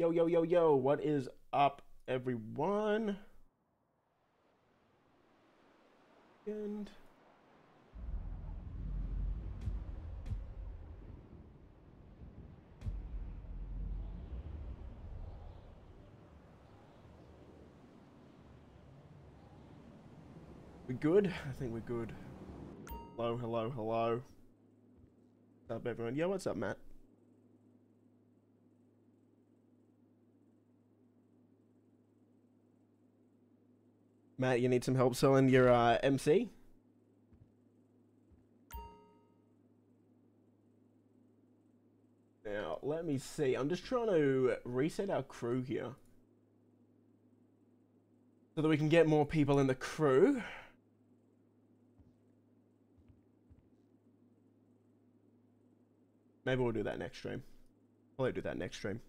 Yo, yo, yo, yo, what is up, everyone? And we good? I think we're good. Hello, hello, hello. What's up, everyone? Yo, what's up, Matt? Matt, you need some help selling your uh, MC? Now, let me see. I'm just trying to reset our crew here. So that we can get more people in the crew. Maybe we'll do that next stream. Probably do that next stream.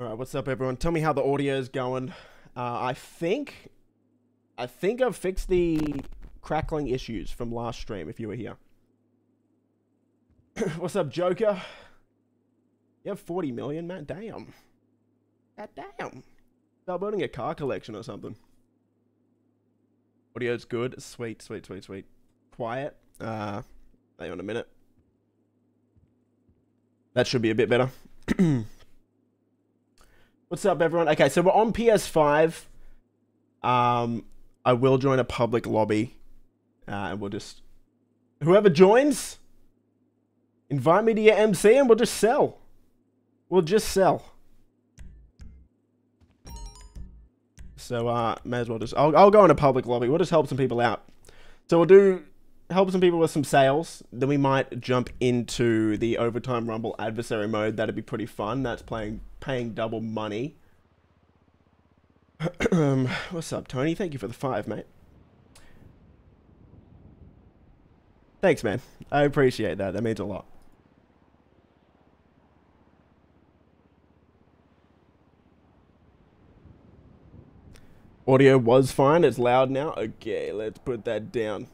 All right, what's up, everyone? Tell me how the audio is going. Uh, I think, I think I've fixed the crackling issues from last stream. If you were here. what's up, Joker? You have 40 million, Matt. Damn. God damn. Start building a car collection or something. Audio's good. Sweet, sweet, sweet, sweet. Quiet. Uh, hang on a minute. That should be a bit better. What's up, everyone? Okay, so we're on PS5. Um, I will join a public lobby. Uh, and we'll just... Whoever joins, invite me to your MC and we'll just sell. We'll just sell. So uh, may as well just I'll I'll go in a public lobby. We'll just help some people out. So we'll do help some people with some sales. Then we might jump into the overtime rumble adversary mode. That'd be pretty fun. That's playing paying double money. What's up, Tony? Thank you for the five, mate. Thanks, man. I appreciate that. That means a lot. Audio was fine. It's loud now. Okay, let's put that down.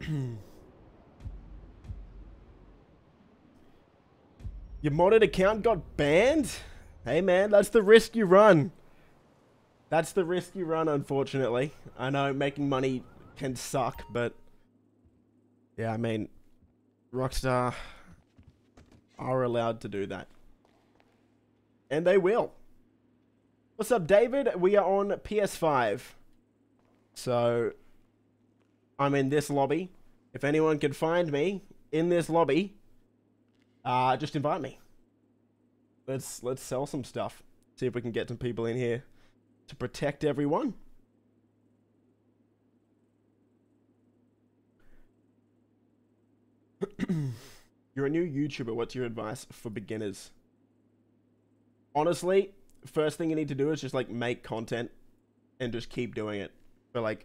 Your modded account got banned? Hey man, that's the risk you run. That's the risk you run, unfortunately. I know making money can suck, but yeah, I mean, Rockstar are allowed to do that. And they will. What's up, David? We are on PS5. So, I'm in this lobby. If anyone can find me in this lobby, uh, just invite me. Let's let's sell some stuff. See if we can get some people in here to protect everyone. You're a new YouTuber. What's your advice for beginners? Honestly, first thing you need to do is just like make content and just keep doing it for like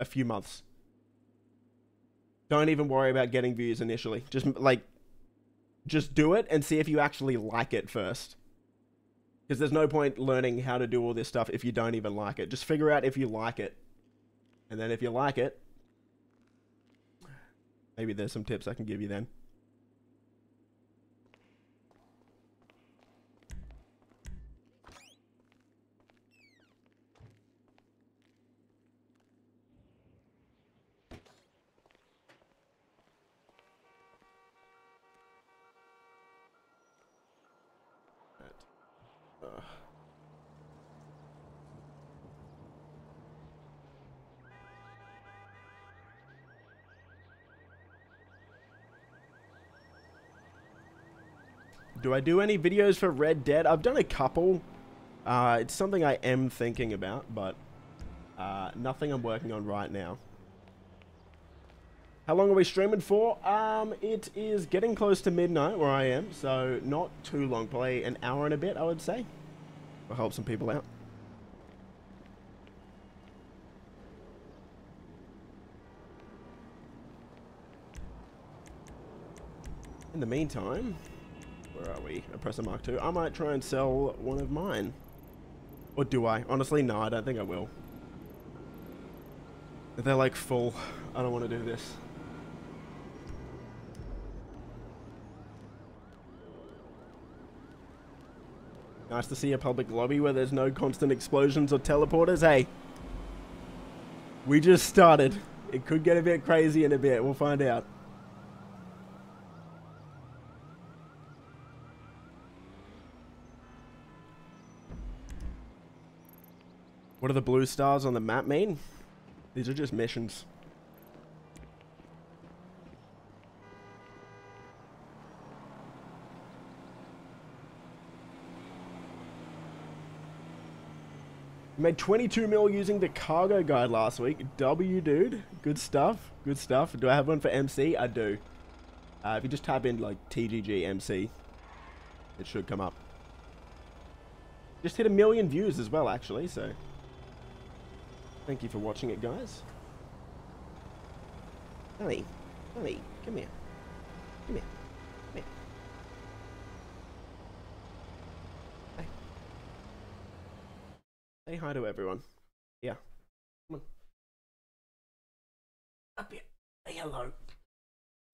a few months. Don't even worry about getting views initially. Just like just do it and see if you actually like it first. Because there's no point learning how to do all this stuff if you don't even like it. Just figure out if you like it. And then if you like it, Maybe there's some tips I can give you then. Do I do any videos for Red Dead? I've done a couple. Uh, it's something I am thinking about, but uh, nothing I'm working on right now. How long are we streaming for? Um, it is getting close to midnight where I am, so not too long. Probably an hour and a bit, I would say. I'll help some people out. In the meantime, where are we? Oppressor Mark II. I might try and sell one of mine. Or do I? Honestly, no, I don't think I will. They're like full. I don't want to do this. Nice to see a public lobby where there's no constant explosions or teleporters. Hey, we just started. It could get a bit crazy in a bit. We'll find out. What do the blue stars on the map mean? These are just missions. Made 22 mil using the cargo guide last week. W, dude. Good stuff. Good stuff. Do I have one for MC? I do. Uh, if you just type in, like, TGG MC, it should come up. Just hit a million views as well, actually, so... Thank you for watching it, guys. Honey, honey, come here. Come here. Come here. Hey. Say hi to everyone. Yeah. Come on. Up here. Say hello.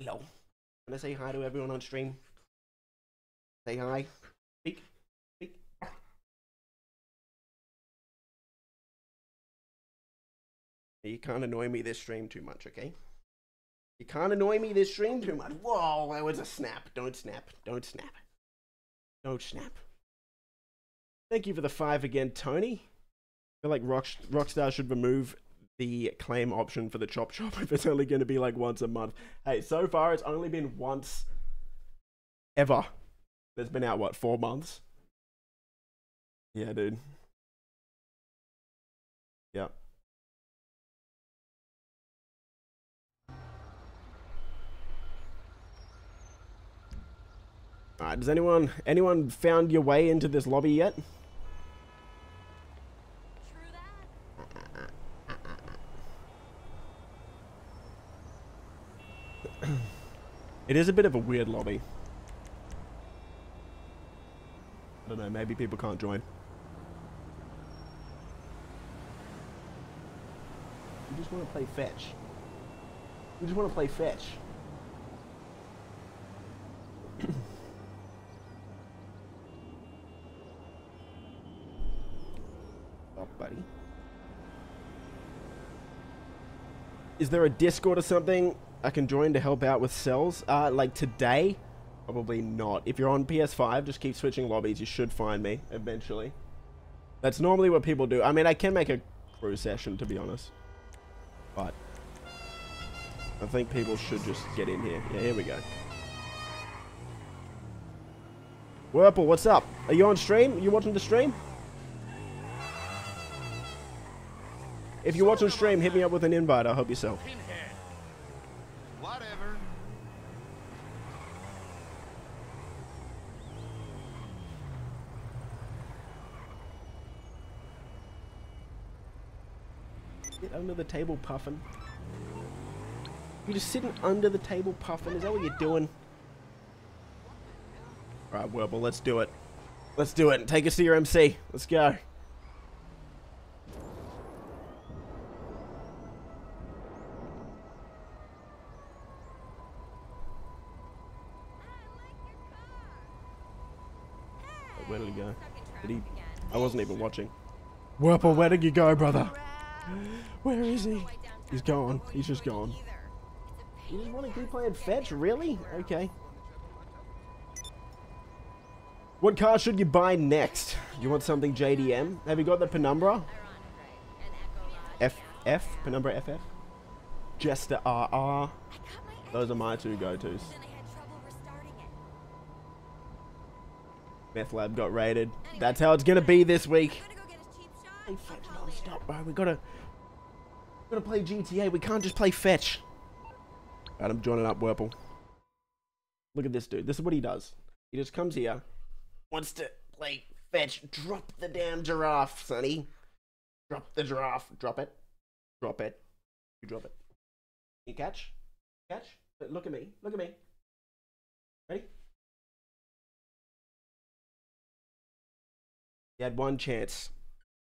Hello. I say hi to everyone on stream? Say hi. Speak. You can't annoy me this stream too much, okay? You can't annoy me this stream too much. Whoa, that was a snap. Don't snap. Don't snap. Don't snap. Thank you for the five again, Tony. I feel like Rock, Rockstar should remove the claim option for the Chop Shop if it's only going to be like once a month. Hey, so far it's only been once ever. It's been out, what, four months? Yeah, dude. Alright, does anyone anyone found your way into this lobby yet? it is a bit of a weird lobby. I don't know, maybe people can't join. You just want to play fetch. You just want to play fetch. oh, buddy. Is there a Discord or something I can join to help out with cells? Uh, like today? Probably not. If you're on PS5, just keep switching lobbies. You should find me eventually. That's normally what people do. I mean, I can make a crew session, to be honest. But I think people should just get in here. Yeah, here we go. Whirple, what's up? Are you on stream? Are you watching the stream? If you're watching stream, hit me up with an invite. I'll help yourself. Sit under the table puffing. You're just sitting under the table puffing. Is that what you're doing? Right, Whirple, let's do it. Let's do it. Take us to your MC. Let's go. Wasn't even watching. Whirple, where did you go, brother? Where is he? He's gone. He's just gone. You just want to keep playing fetch? Really? Okay. What car should you buy next? You want something JDM? Have you got the Penumbra? FF? Penumbra FF? Jester RR? Those are my two go-tos. Meth Lab got raided. That's how it's gonna be this week. Hey, fetch non-stop, bro. We gotta, we gotta play GTA. We can't just play fetch. Alright, I'm joining up Whirple. Look at this dude. This is what he does. He just comes here, wants to play fetch. Drop the damn giraffe, sonny. Drop the giraffe. Drop it. Drop it. You drop it. You catch? Catch? Look at me. Look at me. Ready? You had one chance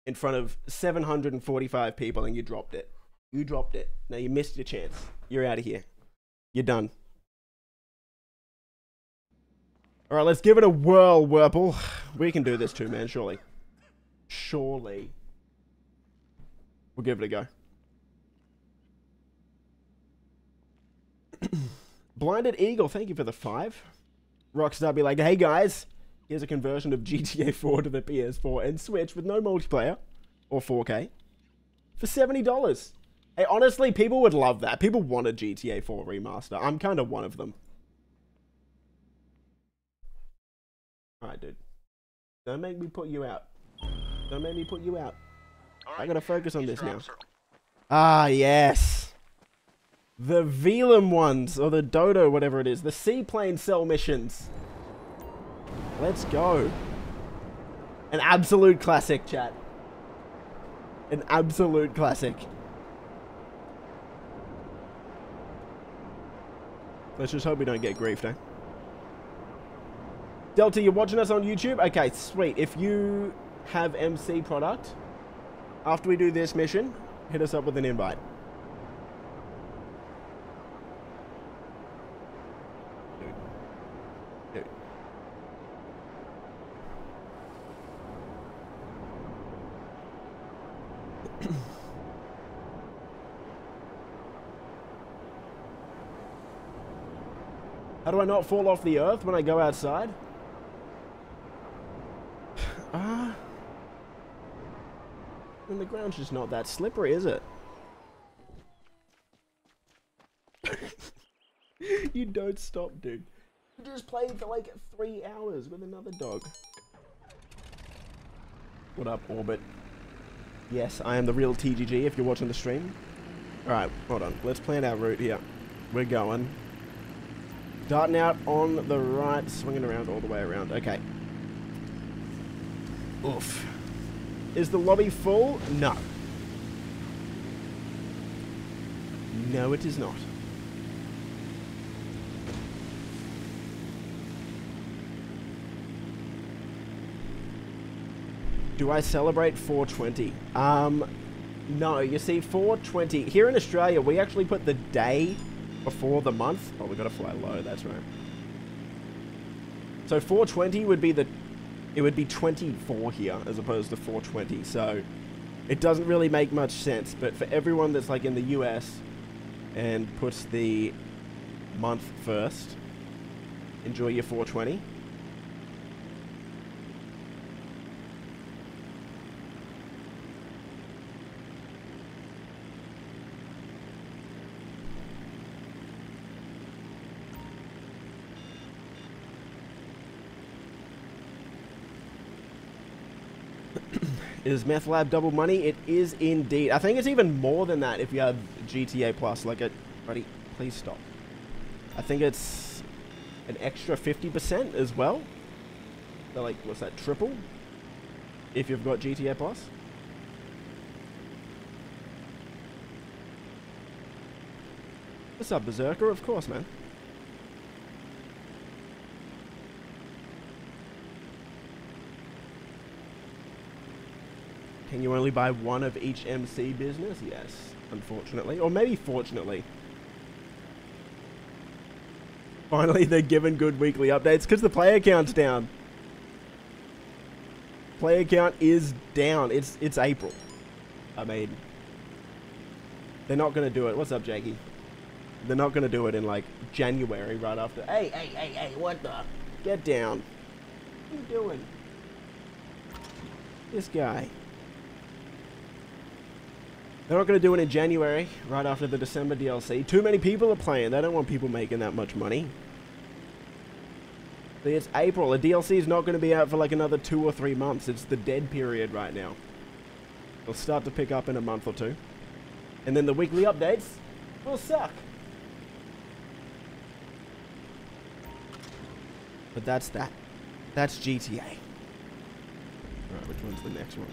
in front of 745 people and you dropped it. You dropped it. Now you missed your chance. You're out of here. You're done. All right, let's give it a whirl, Whirple. We can do this too, man, surely. Surely. We'll give it a go. Blinded Eagle, thank you for the five. Rockstar be like, hey guys, here's a conversion of GTA 4 to the PS4 and Switch with no multiplayer or 4K for $70. Hey, honestly, people would love that. People want a GTA 4 remaster. I'm kind of one of them. Alright, dude. Don't make me put you out. Don't make me put you out. I gotta focus on this now. Ah, yes. The Velum ones, or the Dodo, whatever it is. The seaplane sell missions. Let's go. An absolute classic, chat. An absolute classic. Let's just hope we don't get griefed, eh? Delta, you're watching us on YouTube? Okay, sweet. If you have MC product, after we do this mission, hit us up with an invite. How do I not fall off the earth when I go outside? Ah. and the ground's just not that slippery, is it? you don't stop, dude. You just played for like three hours with another dog. What up, Orbit? Yes, I am the real TGG if you're watching the stream. Alright, hold on. Let's plan our route here. We're going. Darting out on the right, swinging around all the way around. Okay. Oof. Is the lobby full? No. No, it is not. Do I celebrate 420? Um, no. You see, 420... Here in Australia, we actually put the day before the month. Oh, we got to fly low. That's right. So 420 would be the it would be 24 here as opposed to 420. So it doesn't really make much sense. But for everyone that's like in the US and puts the month first, enjoy your 420. Is Meth Lab double money? It is indeed. I think it's even more than that if you have GTA Plus. Like it, buddy, please stop. I think it's an extra 50% as well. So like, what's that, triple? If you've got GTA Plus. What's up, Berserker? Of course, man. Can you only buy one of each MC business? Yes, unfortunately. Or maybe fortunately. Finally, they're given good weekly updates because the player count's down. Player count is down. It's it's April. I mean, they're not going to do it. What's up, Jakey? They're not going to do it in like January right after. Hey, hey, hey, hey, what the? Get down. What are you doing? This guy. They're not going to do it in January, right after the December DLC. Too many people are playing. They don't want people making that much money. See, it's April. The DLC is not going to be out for like another two or three months. It's the dead period right now. It'll start to pick up in a month or two. And then the weekly updates will suck. But that's that. That's GTA. Alright, which one's the next one?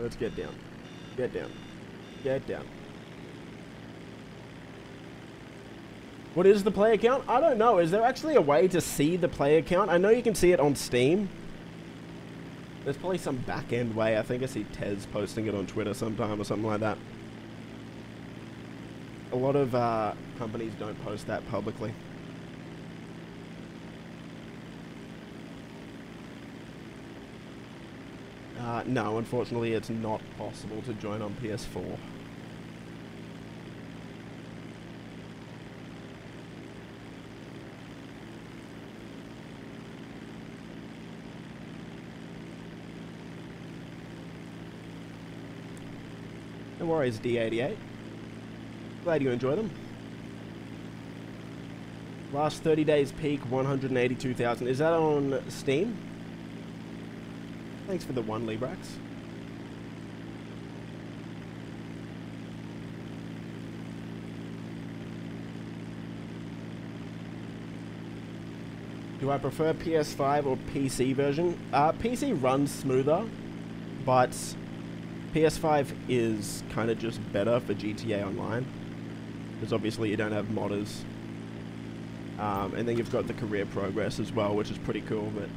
Let's get down. Get down. Get down. What is the player count? I don't know. Is there actually a way to see the player count? I know you can see it on Steam. There's probably some back end way. I think I see Tez posting it on Twitter sometime or something like that. A lot of uh, companies don't post that publicly. Uh, no, unfortunately, it's not possible to join on PS4. No worries, D88. Glad you enjoy them. Last 30 days peak 182,000. Is that on Steam? Thanks for the one, Librax. Do I prefer PS5 or PC version? Uh, PC runs smoother, but PS5 is kind of just better for GTA Online. Because obviously you don't have modders. Um, and then you've got the career progress as well, which is pretty cool, but...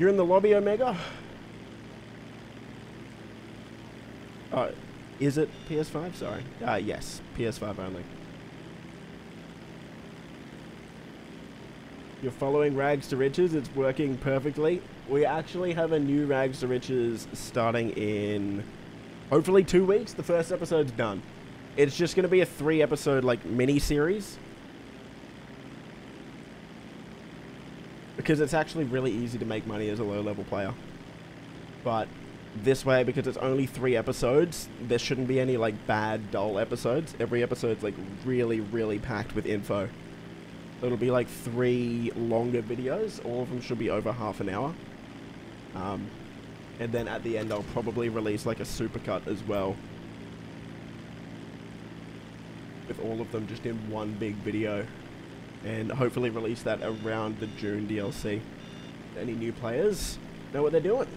You're in the lobby, Omega? Oh, is it PS5? Sorry. Uh, yes, PS5 only. You're following Rags to Riches. It's working perfectly. We actually have a new Rags to Riches starting in hopefully two weeks. The first episode's done. It's just going to be a three episode like mini series. Because it's actually really easy to make money as a low level player. But this way, because it's only three episodes, there shouldn't be any like bad, dull episodes. Every episode's like really, really packed with info. It'll be like three longer videos. All of them should be over half an hour. Um, and then at the end, I'll probably release like a supercut as well. With all of them just in one big video and hopefully release that around the June DLC. Any new players know what they're doing.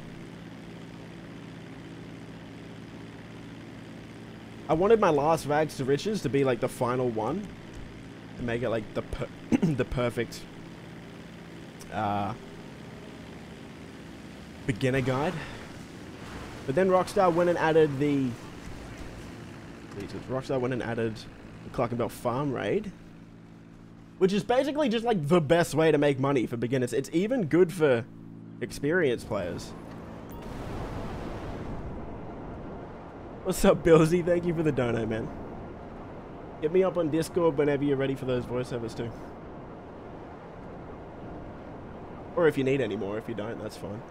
I wanted my last Rags to Riches to be like the final one. To make it like the per the perfect uh, beginner guide. But then Rockstar went and added the... Rockstar went and added the Cluckin' Bell Farm Raid. Which is basically just like the best way to make money for beginners. It's even good for experienced players. What's up, Billsy? Thank you for the donate, man. Hit me up on Discord whenever you're ready for those voiceovers too. Or if you need any more. If you don't, that's fine.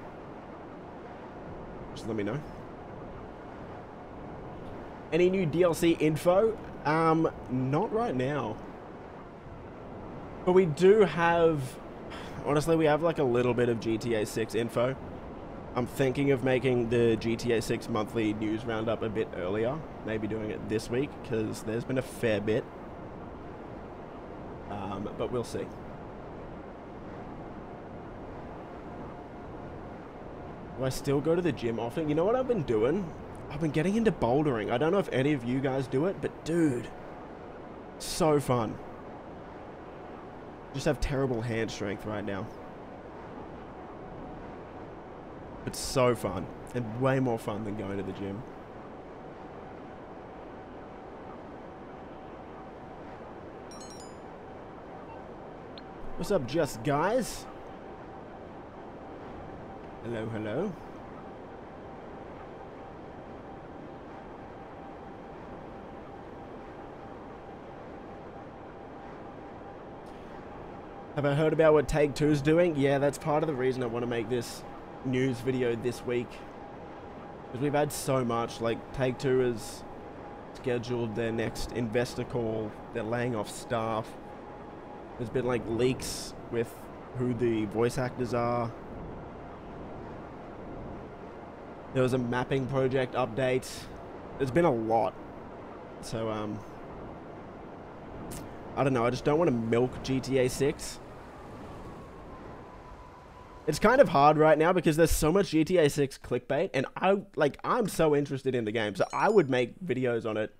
Just let me know. Any new DLC info? Um, not right now. But we do have, honestly, we have like a little bit of GTA 6 info. I'm thinking of making the GTA 6 monthly news roundup a bit earlier. Maybe doing it this week, because there's been a fair bit. Um, but we'll see. Do I still go to the gym often? You know what I've been doing? I've been getting into bouldering. I don't know if any of you guys do it, but dude, so fun. Just have terrible hand strength right now. It's so fun. And way more fun than going to the gym. What's up, just guys? Hello, hello. Have I heard about what Take Two is doing? Yeah, that's part of the reason I want to make this news video this week. Because we've had so much. Like, Take Two has scheduled their next investor call. They're laying off staff. There's been, like, leaks with who the voice actors are. There was a mapping project update. There's been a lot. So, um... I don't know, I just don't want to milk GTA 6. It's kind of hard right now because there's so much GTA 6 clickbait, and I like I'm so interested in the game, so I would make videos on it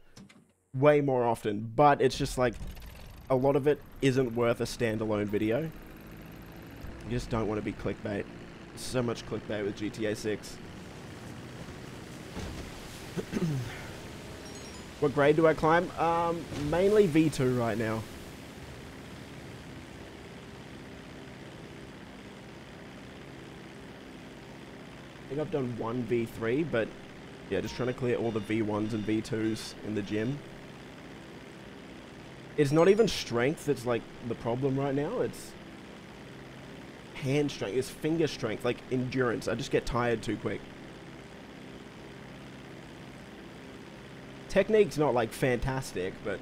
way more often. But it's just like a lot of it isn't worth a standalone video. You just don't want to be clickbait. So much clickbait with GTA 6. what grade do I climb? Um, mainly V2 right now. Think I've done one V3, but yeah, just trying to clear all the V1s and V2s in the gym. It's not even strength that's like the problem right now. It's hand strength. It's finger strength, like endurance. I just get tired too quick. Technique's not like fantastic, but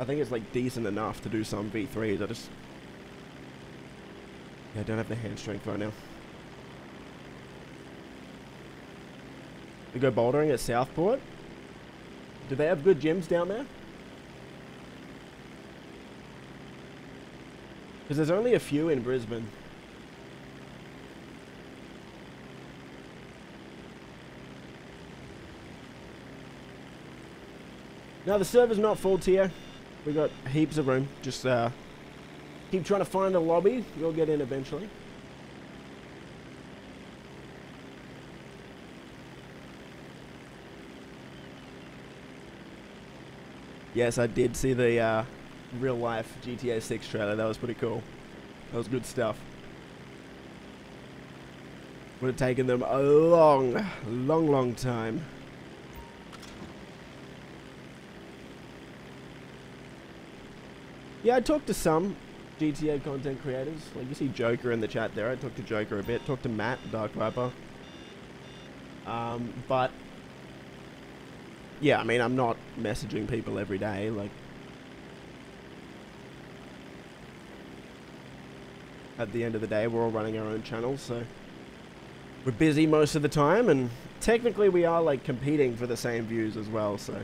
I think it's like decent enough to do some V3s. I just yeah, I don't have the hand strength right now. Go bouldering at Southport. Do they have good gyms down there? Because there's only a few in Brisbane. Now the server's not full tier. We got heaps of room. Just uh, keep trying to find a lobby. You'll get in eventually. Yes, I did see the uh, real life GTA 6 trailer. That was pretty cool. That was good stuff. Would have taken them a long, long, long time. Yeah, I talked to some GTA content creators. Like you see Joker in the chat there. I talked to Joker a bit. Talked to Matt, Dark Viper. Um, but yeah, I mean, I'm not messaging people every day. Like, at the end of the day, we're all running our own channels, so we're busy most of the time, and technically we are like competing for the same views as well, so.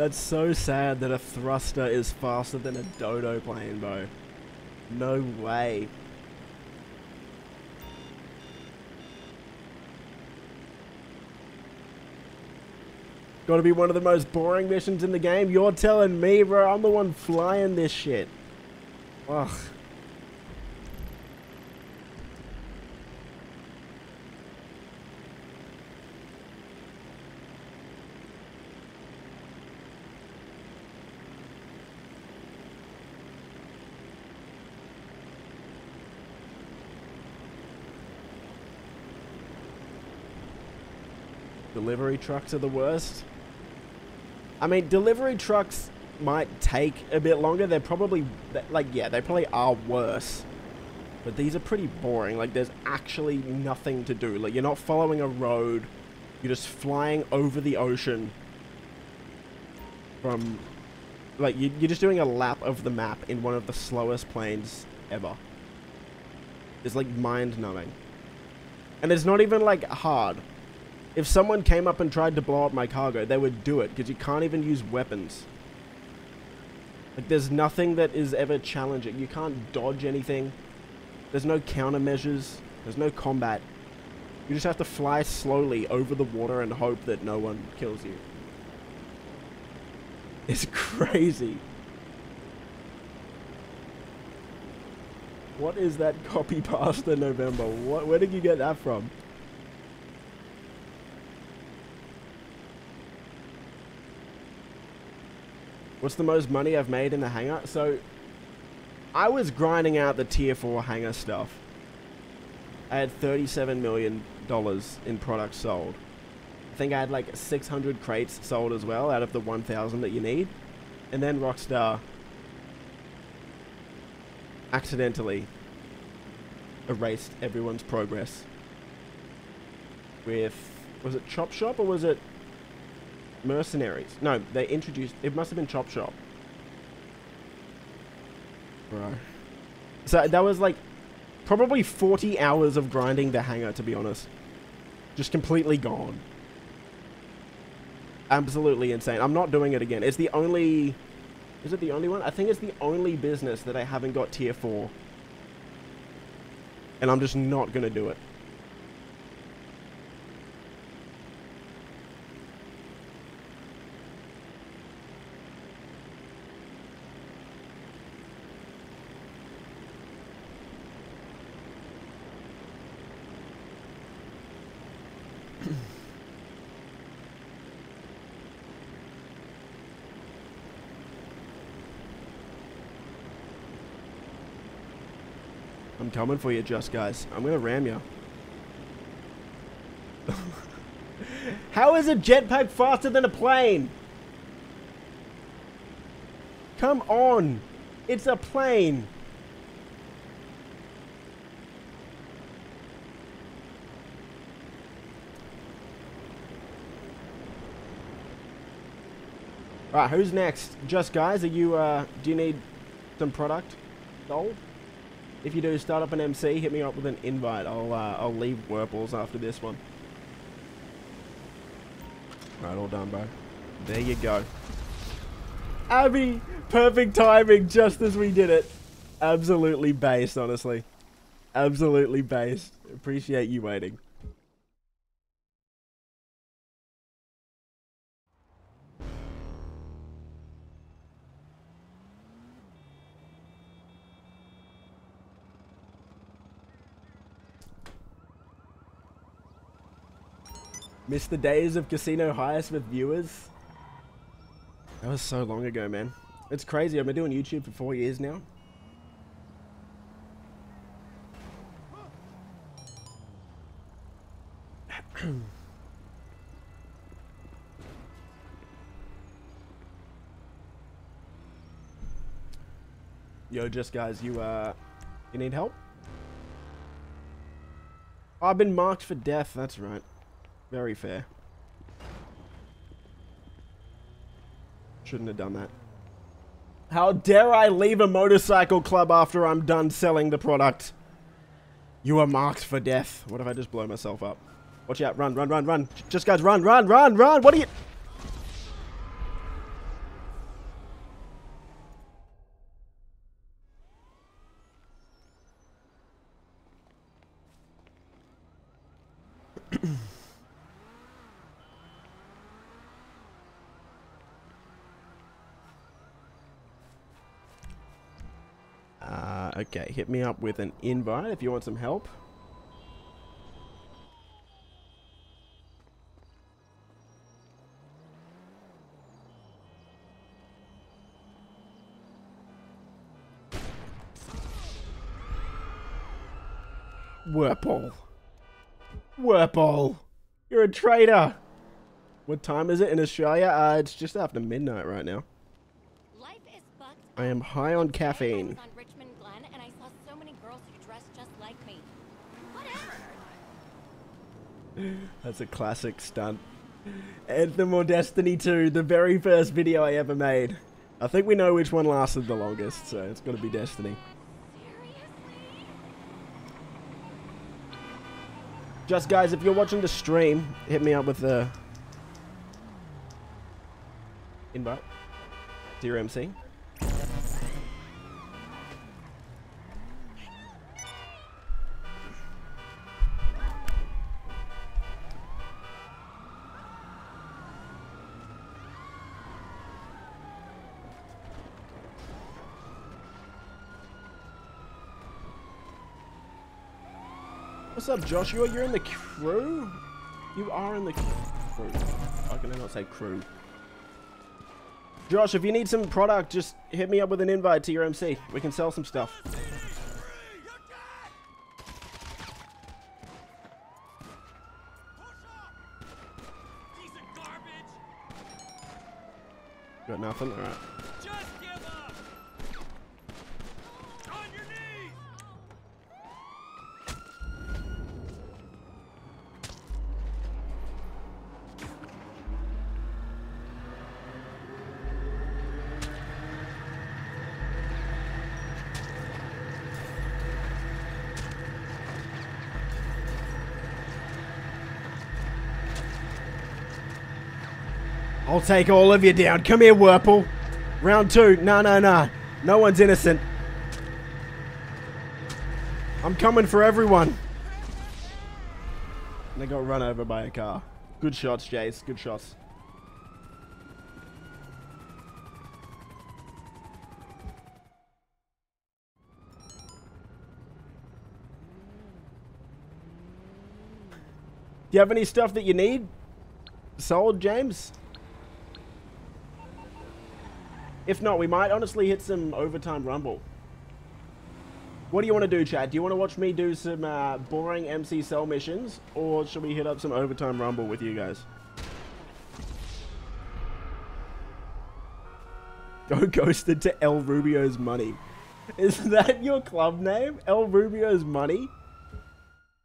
That's so sad that a thruster is faster than a dodo plane, bro. No way. Gotta be one of the most boring missions in the game. You're telling me, bro. I'm the one flying this shit. Ugh. Delivery trucks are the worst. I mean, delivery trucks might take a bit longer. They're probably, like, yeah, they probably are worse. But these are pretty boring. Like, there's actually nothing to do. Like, you're not following a road. You're just flying over the ocean from... Like, you're just doing a lap of the map in one of the slowest planes ever. It's, like, mind-numbing. And it's not even, like, hard. If someone came up and tried to blow up my cargo, they would do it, because you can't even use weapons. Like, there's nothing that is ever challenging. You can't dodge anything. There's no countermeasures. There's no combat. You just have to fly slowly over the water and hope that no one kills you. It's crazy. What is that copy pasta November? What, where did you get that from? What's the most money I've made in the hangar? So, I was grinding out the tier 4 hangar stuff. I had $37 million in products sold. I think I had like 600 crates sold as well out of the 1,000 that you need. And then Rockstar accidentally erased everyone's progress. With was it Chop Shop or was it Mercenaries? No, they introduced. It must have been Chop Shop. Bro. So that was like probably 40 hours of grinding the hangar, to be honest. Just completely gone. Absolutely insane. I'm not doing it again. It's the only... Is it the only one? I think it's the only business that I haven't got tier 4. And I'm just not going to do it. Coming for you, just guys. I'm gonna ram you. How is a jetpack faster than a plane? Come on. It's a plane. Alright, who's next? Just guys, are you, uh, do you need some product? Gold? If you do start up an MC, hit me up with an invite. I'll uh, I'll leave Whirlpools after this one. Right, all done, bro. There you go. Abby, perfect timing, just as we did it. Absolutely based, honestly. Absolutely based. Appreciate you waiting. Miss the days of Casino Heist with viewers. That was so long ago, man. It's crazy. I've been doing YouTube for four years now. Yo, just guys, you uh, you need help? I've been marked for death. That's right. Very fair. Shouldn't have done that. How dare I leave a motorcycle club after I'm done selling the product? You are marked for death. What if I just blow myself up? Watch out. Run, run, run, run. Just guys, run, run, run, run. What are you... okay, hit me up with an invite if you want some help. Whirlpool. Whirlpool. You're a traitor. What time is it in Australia? Uh, it's just after midnight right now. I am high on caffeine. That's a classic stunt. Anthem or Destiny 2, the very first video I ever made. I think we know which one lasted the longest, so it's got to be Destiny. Just guys, if you're watching the stream, hit me up with the invite. Dear MC. Joshua? You're in the crew? You are in the crew. How can I not say crew? Josh, if you need some product, just hit me up with an invite to your MC. We can sell some stuff. Got nothing? Alright. Take all of you down. Come here, Whirlpool. Round two. No, no, no. No one's innocent. I'm coming for everyone. They got run over by a car. Good shots, Jace. Good shots. Do you have any stuff that you need? Sold, James? If not, we might honestly hit some overtime rumble. What do you want to do, Chad? Do you want to watch me do some uh, boring MC sell missions, or should we hit up some overtime rumble with you guys? Go ghosted to El Rubio's money. Is that your club name? El Rubio's money?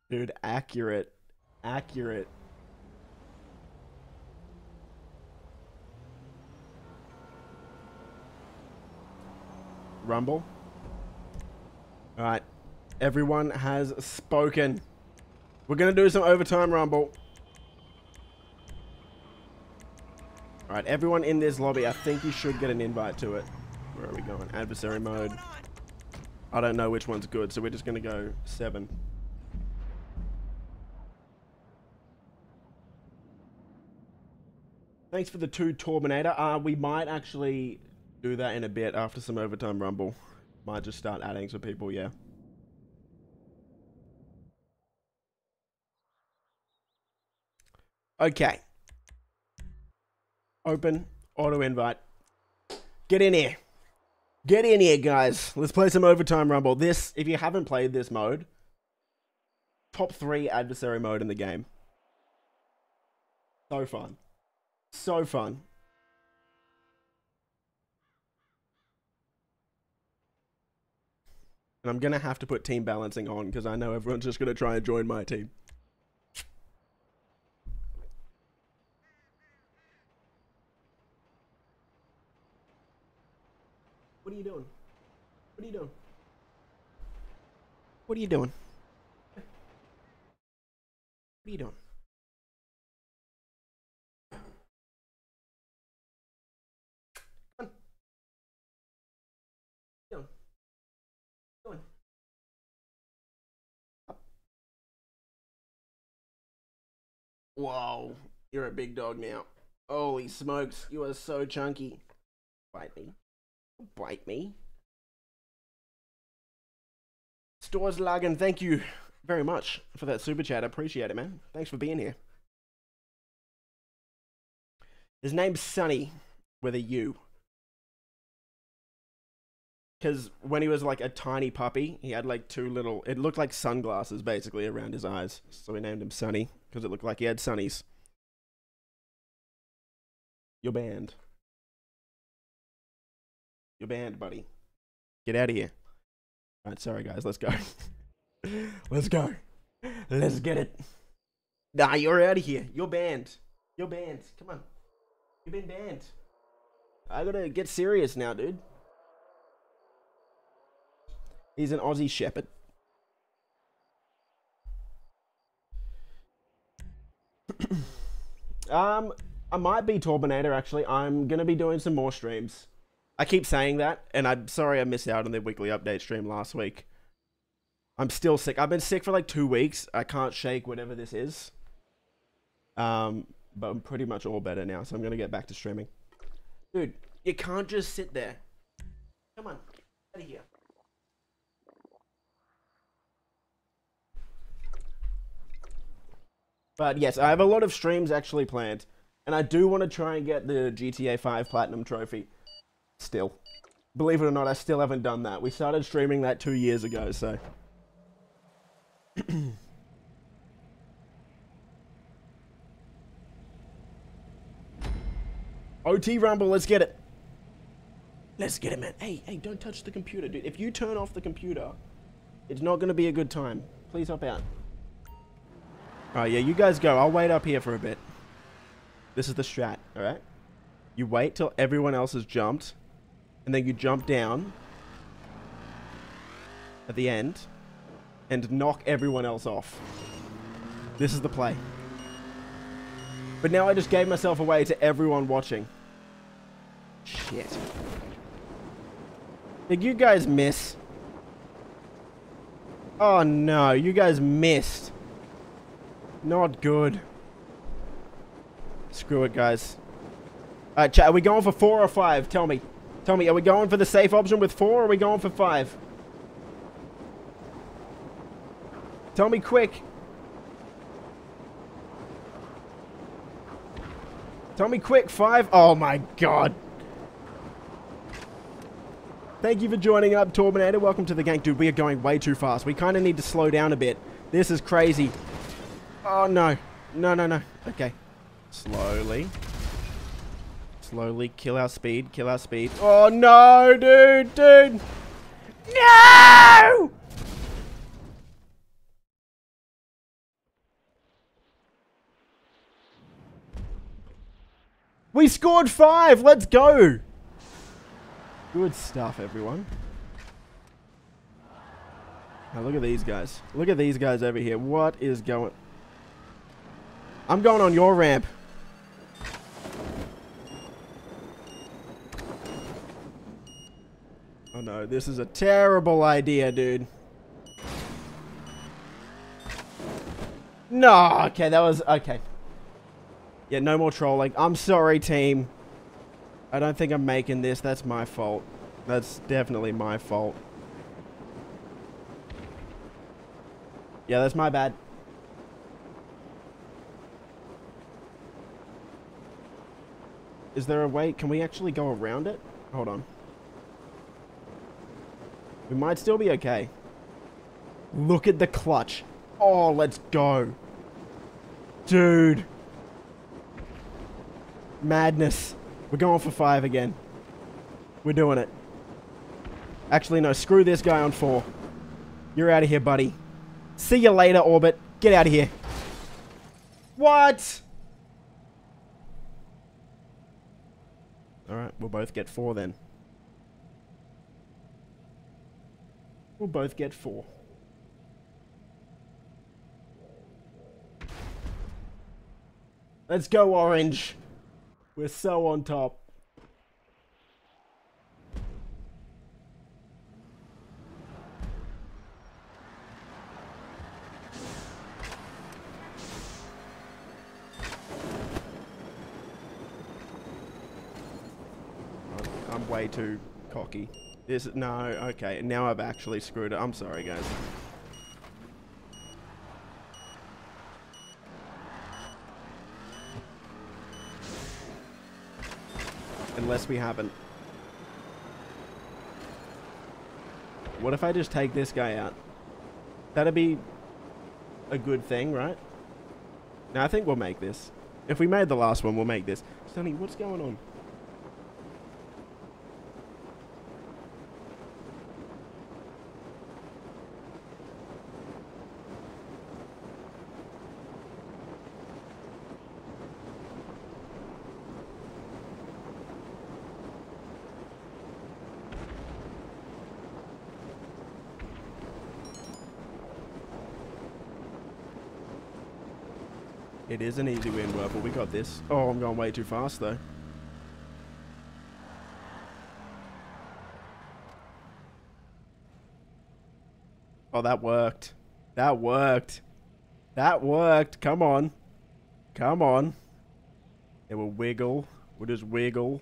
Dude, accurate. Accurate. Rumble. Alright. Everyone has spoken. We're going to do some overtime rumble. Alright, everyone in this lobby, I think you should get an invite to it. Where are we going? Adversary mode. I don't know which one's good, so we're just going to go 7. Thanks for the two Torminator. Uh, we might actually do that in a bit after some overtime rumble. Might just start adding some people, yeah. Okay. Open auto invite. Get in here. Get in here, guys. Let's play some overtime rumble. This, if you haven't played this mode, top three adversary mode in the game. So fun. So fun. And I'm going to have to put team balancing on because I know everyone's just going to try and join my team. What are you doing? What are you doing? What are you doing? What are you doing? Whoa, you're a big dog now. Holy smokes, you are so chunky. Bite me. Bite me. Stores lagging, thank you very much for that super chat. I appreciate it, man. Thanks for being here. His name's Sunny with a U. Because when he was like a tiny puppy, he had like two little, it looked like sunglasses basically around his eyes. So we named him Sunny because it looked like he had sunnies. You're banned. You're banned, buddy. Get out of here. Alright, sorry guys, let's go. let's go. Let's get it. Nah, you're out of here. You're banned. You're banned. Come on. You've been banned. I gotta get serious now, dude. He's an Aussie Shepherd. um, I might be Torbinator actually. I'm gonna be doing some more streams. I keep saying that, and I'm sorry I missed out on the weekly update stream last week. I'm still sick. I've been sick for like two weeks. I can't shake whatever this is. Um, but I'm pretty much all better now, so I'm gonna get back to streaming. Dude, you can't just sit there. Come on, out of here. But yes, I have a lot of streams actually planned, and I do want to try and get the GTA 5 Platinum Trophy. Still, believe it or not, I still haven't done that. We started streaming that two years ago, so. OT Rumble, let's get it. Let's get it, man. Hey, hey, don't touch the computer, dude. If you turn off the computer, it's not going to be a good time. Please hop out. Alright, yeah, you guys go. I'll wait up here for a bit. This is the strat, alright? You wait till everyone else has jumped, and then you jump down at the end and knock everyone else off. This is the play. But now I just gave myself away to everyone watching. Shit. Did you guys miss? Oh no, you guys missed. Not good. Screw it, guys. Alright, chat, are we going for four or five? Tell me. Tell me, are we going for the safe option with four or are we going for five? Tell me quick. Tell me quick, five. Oh my god. Thank you for joining up, Torminator. Welcome to the gang. Dude, we are going way too fast. We kind of need to slow down a bit. This is crazy. Oh, no. No, no, no. Okay. Slowly. Slowly kill our speed. Kill our speed. Oh, no, dude. Dude. No! We scored five. Let's go. Good stuff, everyone. Now look at these guys. Look at these guys over here. What is going... I'm going on your ramp. Oh no, this is a terrible idea, dude. No, okay, that was... Okay. Yeah, no more trolling. I'm sorry, team. I don't think I'm making this. That's my fault. That's definitely my fault. Yeah, that's my bad. Is there a way? Can we actually go around it? Hold on. We might still be okay. Look at the clutch. Oh, let's go. Dude. Madness. We're going for five again. We're doing it. Actually, no. Screw this guy on four. You're out of here, buddy. See you later, Orbit. Get out of here. What? Alright, we'll both get four then. We'll both get four. Let's go, Orange. We're so on top. I'm way too cocky. This no, okay. Now I've actually screwed it. I'm sorry, guys. Unless we haven't. What if I just take this guy out? That'd be a good thing, right? Now I think we'll make this. If we made the last one, we'll make this. Sunny, what's going on? It is an easy win, but we got this. Oh, I'm going way too fast, though. Oh, that worked. That worked. That worked. Come on. Come on. It will wiggle. We'll just wiggle.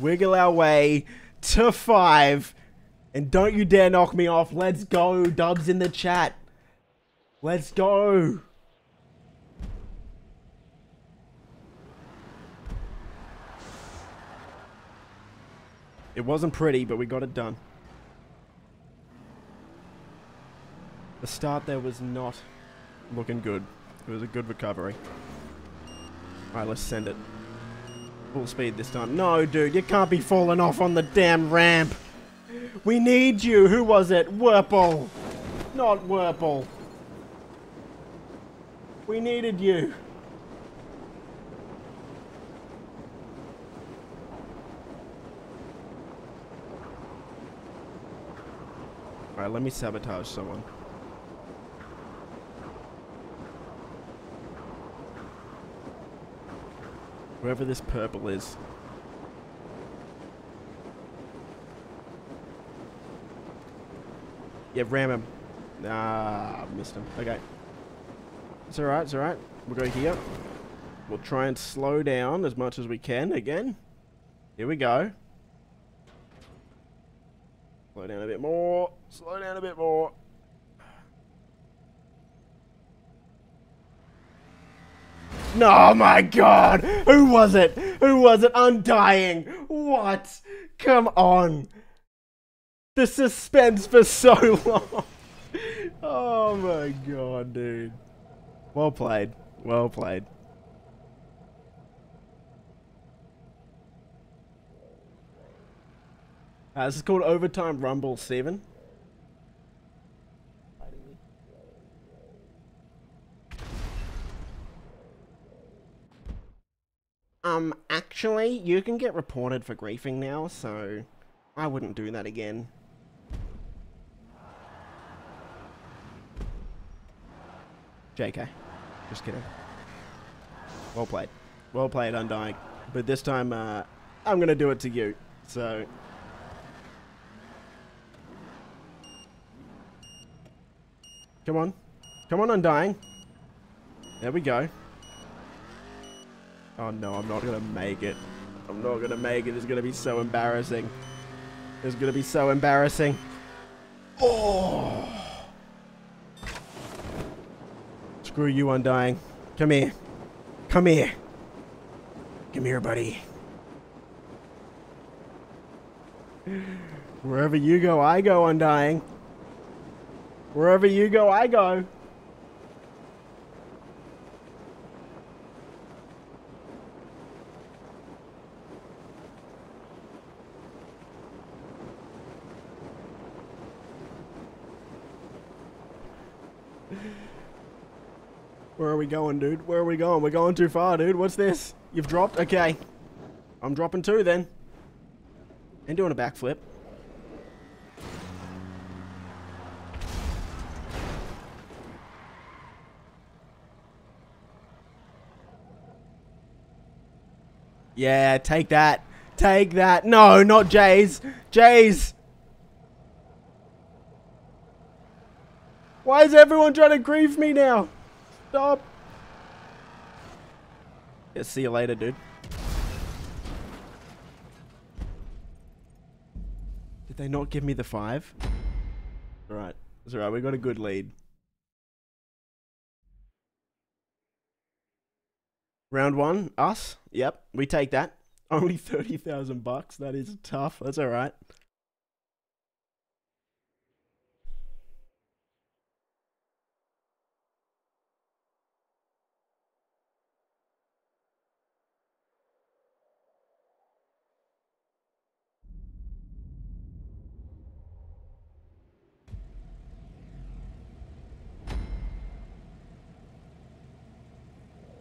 Wiggle our way to five. And don't you dare knock me off. Let's go. Dubs in the chat. Let's go. It wasn't pretty, but we got it done. The start there was not looking good. It was a good recovery. Alright, let's send it. Full speed this time. No, dude, you can't be falling off on the damn ramp. We need you. Who was it? Whirple. Not Whirple. We needed you. Alright, let me sabotage someone. Wherever this purple is. Yeah, ram him. Ah, missed him. Okay. It's alright, it's alright. We'll go here. We'll try and slow down as much as we can again. Here we go. Slow down a bit more. Slow down a bit more. No, oh my god! Who was it? Who was it? Undying! What? Come on! The suspense for so long! Oh my god, dude. Well played. Well played. Uh, this is called Overtime Rumble 7. Um, actually, you can get reported for griefing now, so I wouldn't do that again. JK. Just kidding. Well played. Well played, Undying. But this time, uh, I'm gonna do it to you. So... Come on. Come on, Undying. There we go. Oh no, I'm not gonna make it. I'm not gonna make it. It's gonna be so embarrassing. It's gonna be so embarrassing. Oh! Screw you, Undying. Come here. Come here. Come here, buddy. Wherever you go, I go, Undying. Wherever you go, I go. Where are we going, dude? Where are we going? We're going too far, dude. What's this? You've dropped? Okay. I'm dropping too, then. And doing a backflip. Yeah, take that. Take that. No, not Jace. Jace. Why is everyone trying to grief me now? Stop. Yeah, see you later, dude. Did they not give me the five? Alright. It's alright, we got a good lead. Round one, us. Yep, we take that. Only 30,000 bucks. That is tough. That's alright.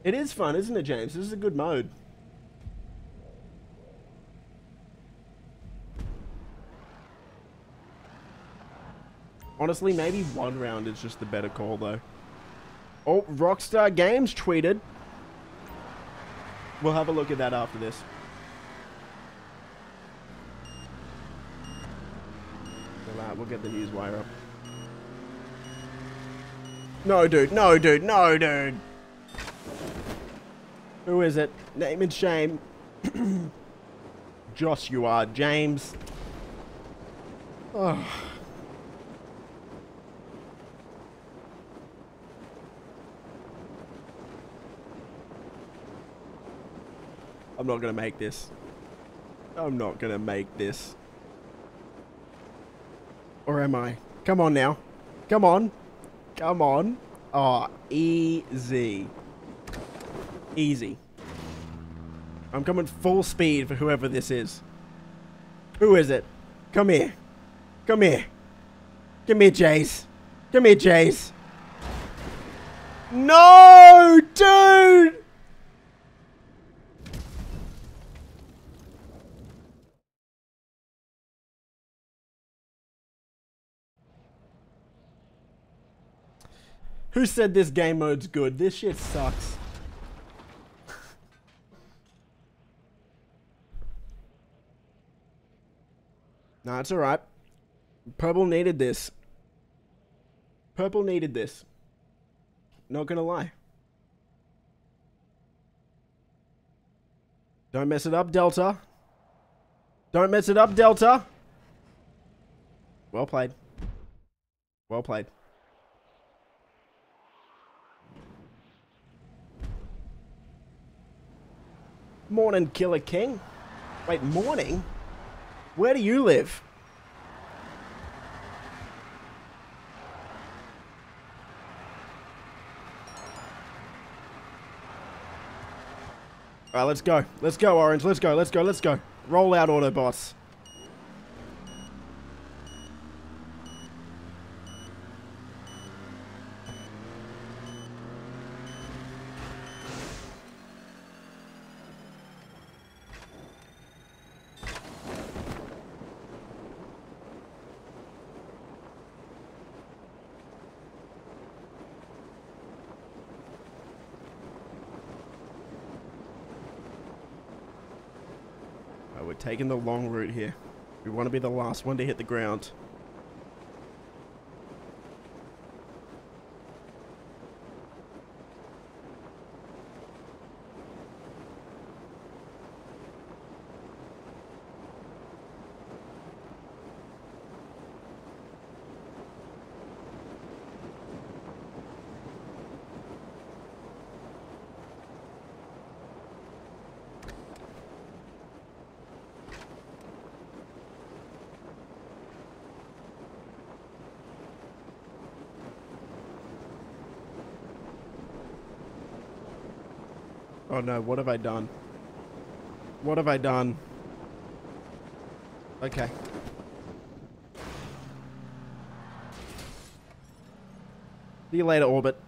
It is fun, isn't it, James? This is a good mode. Honestly, maybe one round is just the better call, though. Oh, Rockstar Games tweeted. We'll have a look at that after this. We'll, uh, we'll get the news wire up. No, dude. No, dude. No, dude. Who is it? Name and shame. Josh, you are. James. Oh. I'm not gonna make this. I'm not gonna make this. Or am I? Come on now. Come on. Come on. Oh, easy. Easy. I'm coming full speed for whoever this is. Who is it? Come here. Come here. Give me Jace. Give me Jace. No, dude! Who said this game mode's good? This shit sucks. No, it's alright. Purple needed this. Purple needed this. Not gonna lie. Don't mess it up, Delta. Don't mess it up, Delta. Well played. Well played. Morning, Killer King. Wait, morning? Where do you live? Alright, let's go. Let's go, Orange. Let's go, let's go, let's go. Roll out Autobots. Oh, we're taking the long route here. We want to be the last one to hit the ground. Oh no, what have I done? What have I done? Okay. See you later, Orbit.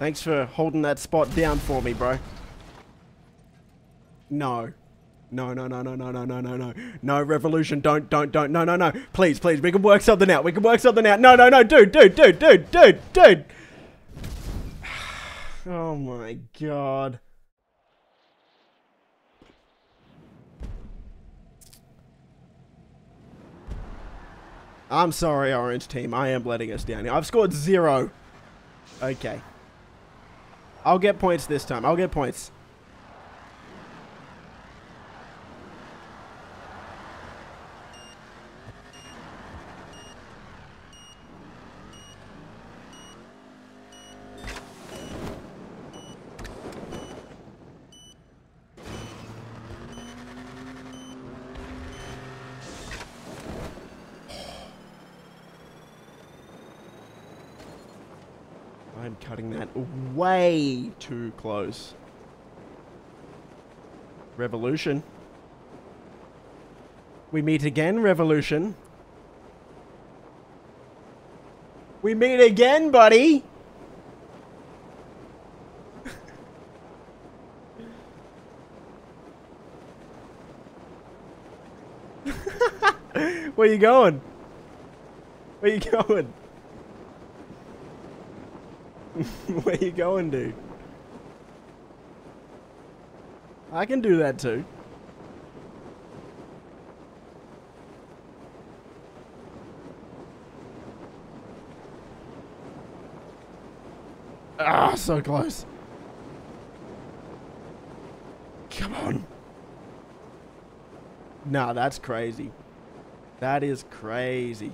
Thanks for holding that spot down for me, bro. No. No, no, no, no, no, no, no, no, no. No, Revolution, don't, don't, don't. No, no, no. Please, please, we can work something out. We can work something out. No, no, no, dude, dude, dude, dude, dude, dude. Oh my god. I'm sorry, Orange Team. I am letting us down here. I've scored zero. Okay. I'll get points this time. I'll get points. I'm cutting that way too close. Revolution. We meet again, Revolution. We meet again, buddy. Where you going? Where you going? Where you going, dude? I can do that too. Ah, so close. Come on. Nah, that's crazy. That is crazy.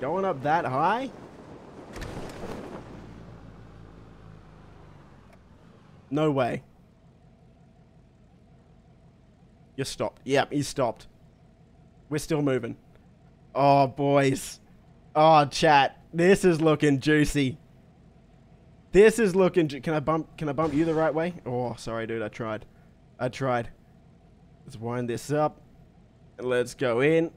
Going up that high? No way. You stopped. Yep, he stopped. We're still moving. Oh, boys. Oh, chat. This is looking juicy. This is looking Can I bump can I bump you the right way? Oh, sorry dude, I tried. I tried. Let's wind this up. Let's go in.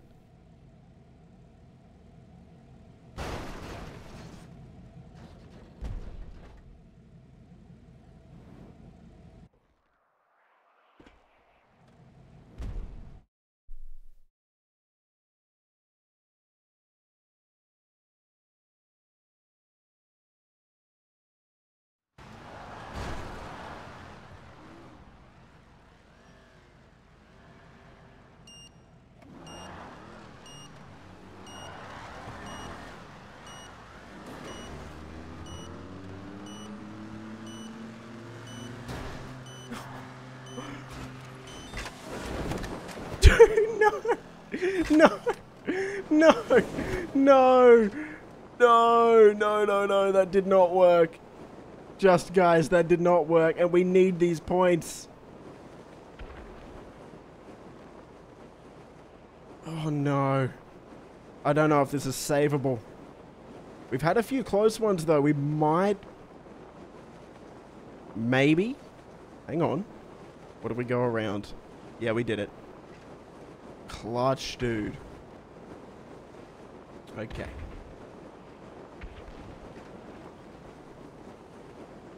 Did not work. Just guys, that did not work, and we need these points. Oh no. I don't know if this is savable. We've had a few close ones though. We might... Maybe? Hang on. What did we go around? Yeah, we did it. Clutch, dude. Okay.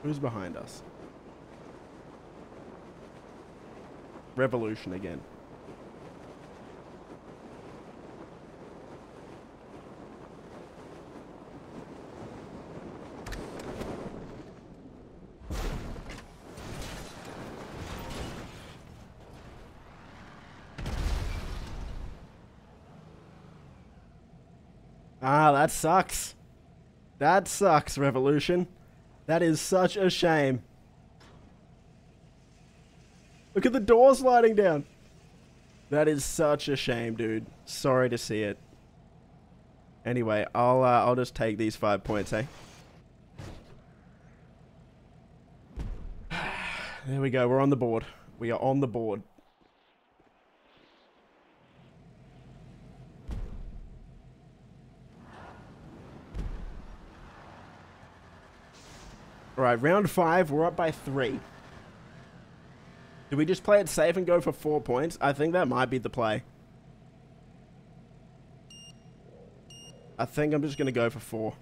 Who's behind us? Revolution again. Ah, that sucks. That sucks, Revolution. That is such a shame. Look at the door sliding down. That is such a shame, dude. Sorry to see it. Anyway, I'll uh, I'll just take these five points, eh? there we go. We're on the board. We are on the board. Alright, round five, we're up by three. Do we just play it safe and go for four points? I think that might be the play. I think I'm just going to go for four.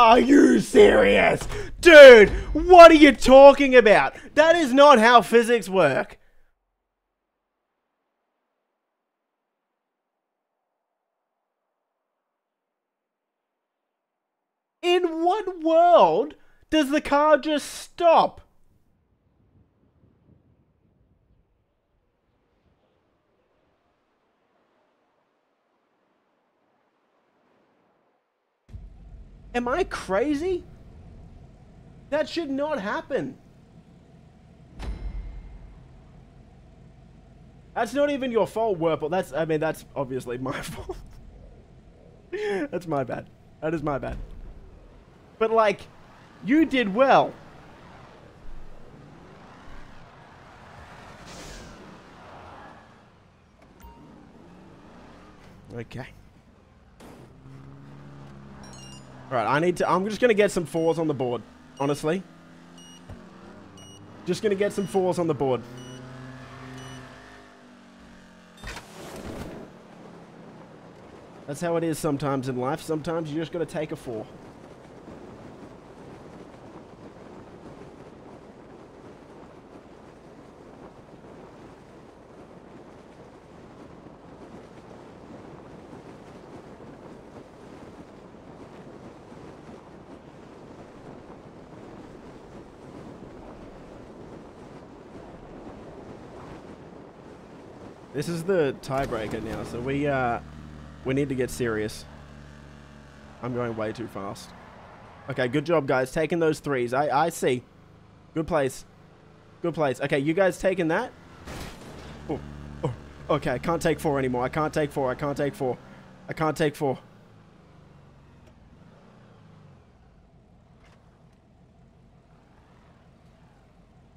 Are you serious? Dude, what are you talking about? That is not how physics work. In what world does the car just stop? Am I crazy? That should not happen. That's not even your fault, Werple. That's, I mean, that's obviously my fault. that's my bad. That is my bad. But, like, you did well. Okay. Alright, I need to... I'm just going to get some fours on the board. Honestly. Just going to get some fours on the board. That's how it is sometimes in life. Sometimes you just got to take a four. This is the tiebreaker now, so we uh we need to get serious. I'm going way too fast. Okay, good job guys, taking those threes. I I see. Good place. Good place. Okay, you guys taking that? Oh, oh, okay, I can't take four anymore. I can't take four. I can't take four. I can't take four.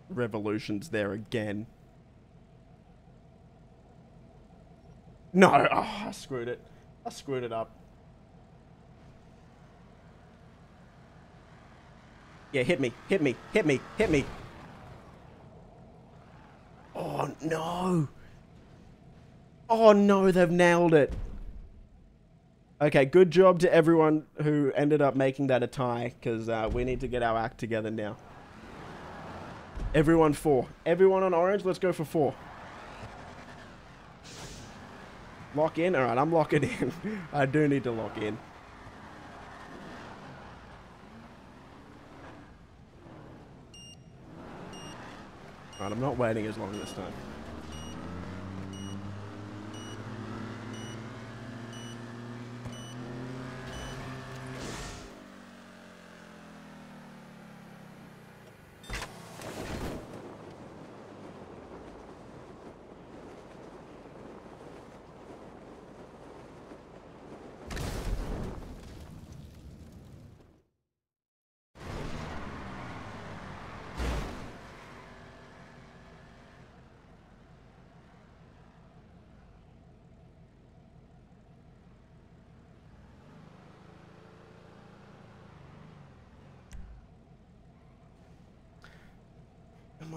Revolution's there again. No, oh, I screwed it. I screwed it up. Yeah, hit me, hit me, hit me, hit me. Oh, no. Oh, no, they've nailed it. Okay, good job to everyone who ended up making that a tie, because uh, we need to get our act together now. Everyone four. Everyone on orange, let's go for four. Lock in? Alright, I'm locking in. I do need to lock in. Alright, I'm not waiting as long this time.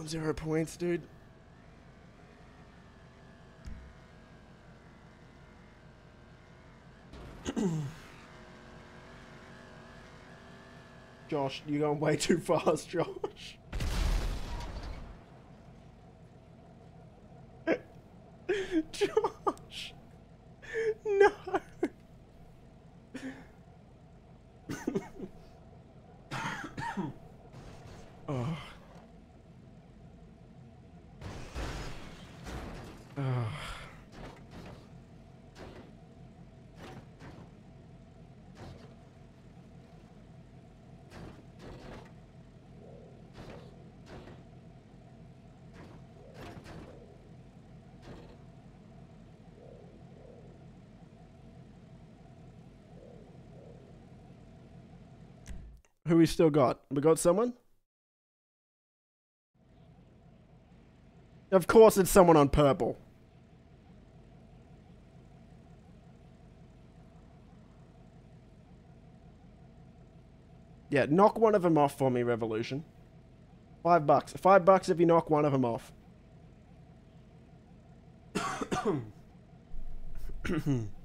I'm zero points, dude. Josh, you're going way too fast. Josh! No! oh. Oh. Who we still got? We got someone? Of course it's someone on purple. Yeah, knock one of them off for me, Revolution. Five bucks. Five bucks if you knock one of them off.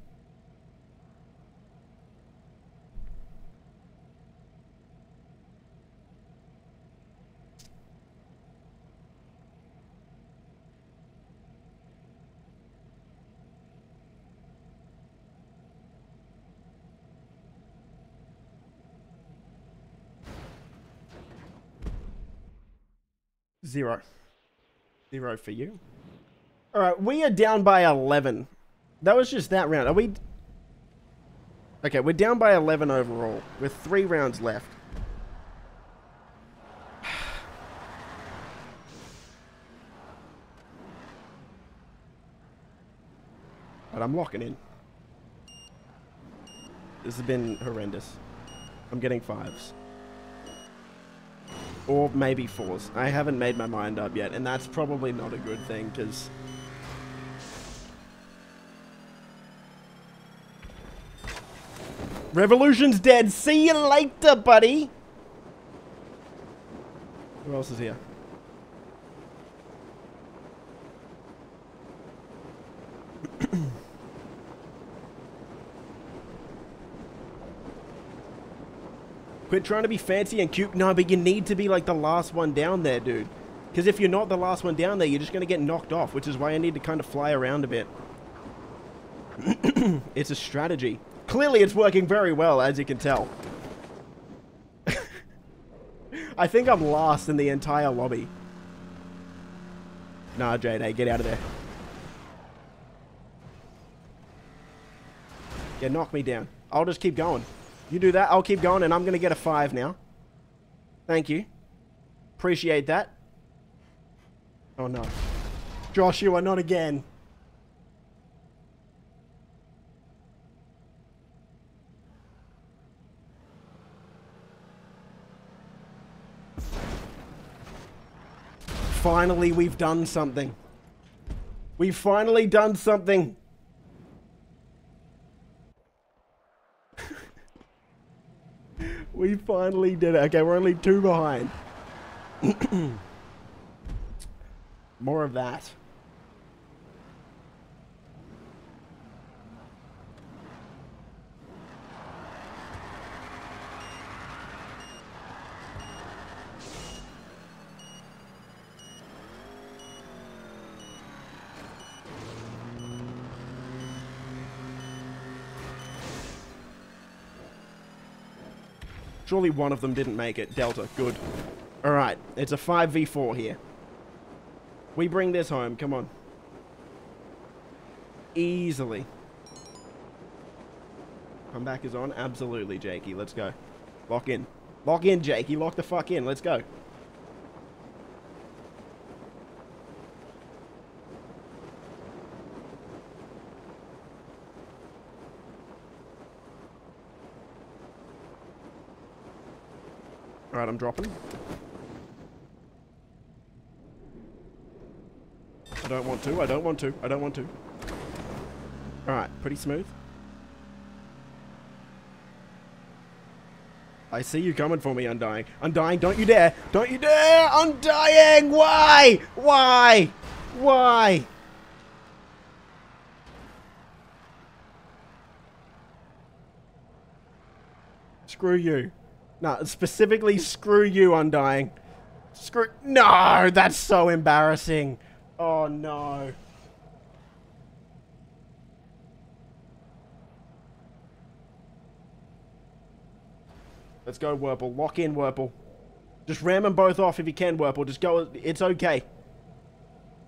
Zero. Zero for you. Alright, we are down by 11. That was just that round. Are we... Okay, we're down by 11 overall, with three rounds left. But I'm locking in. This has been horrendous. I'm getting fives. Or maybe fours. I haven't made my mind up yet, and that's probably not a good thing, because... Revolution's dead. See you later, buddy. Who else is here? Quit trying to be fancy and cute. No, but you need to be like the last one down there, dude. Because if you're not the last one down there, you're just going to get knocked off, which is why I need to kind of fly around a bit. it's a strategy. Clearly, it's working very well, as you can tell. I think I'm last in the entire lobby. Nah, JD, get out of there. Yeah, knock me down. I'll just keep going. You do that, I'll keep going, and I'm going to get a 5 now. Thank you. Appreciate that. Oh no. Joshua, not again. Finally, we've done something. We've finally done something. We finally did it. Okay, we're only two behind. More of that. Surely one of them didn't make it. Delta, good. Alright, it's a 5v4 here. We bring this home, come on. Easily. Comeback is on? Absolutely, Jakey. Let's go. Lock in. Lock in, Jakey. Lock the fuck in. Let's go. Alright, I'm dropping. I don't want to, I don't want to, I don't want to. Alright, pretty smooth. I see you coming for me, Undying. Undying, don't you dare! Don't you dare! Undying! Why? Why? Why? Screw you. No, specifically screw you, Undying. Screw- No! That's so embarrassing. Oh, no. Let's go, Wurple. Lock in, Wurple. Just ram them both off if you can, Wurple. Just go. It's okay.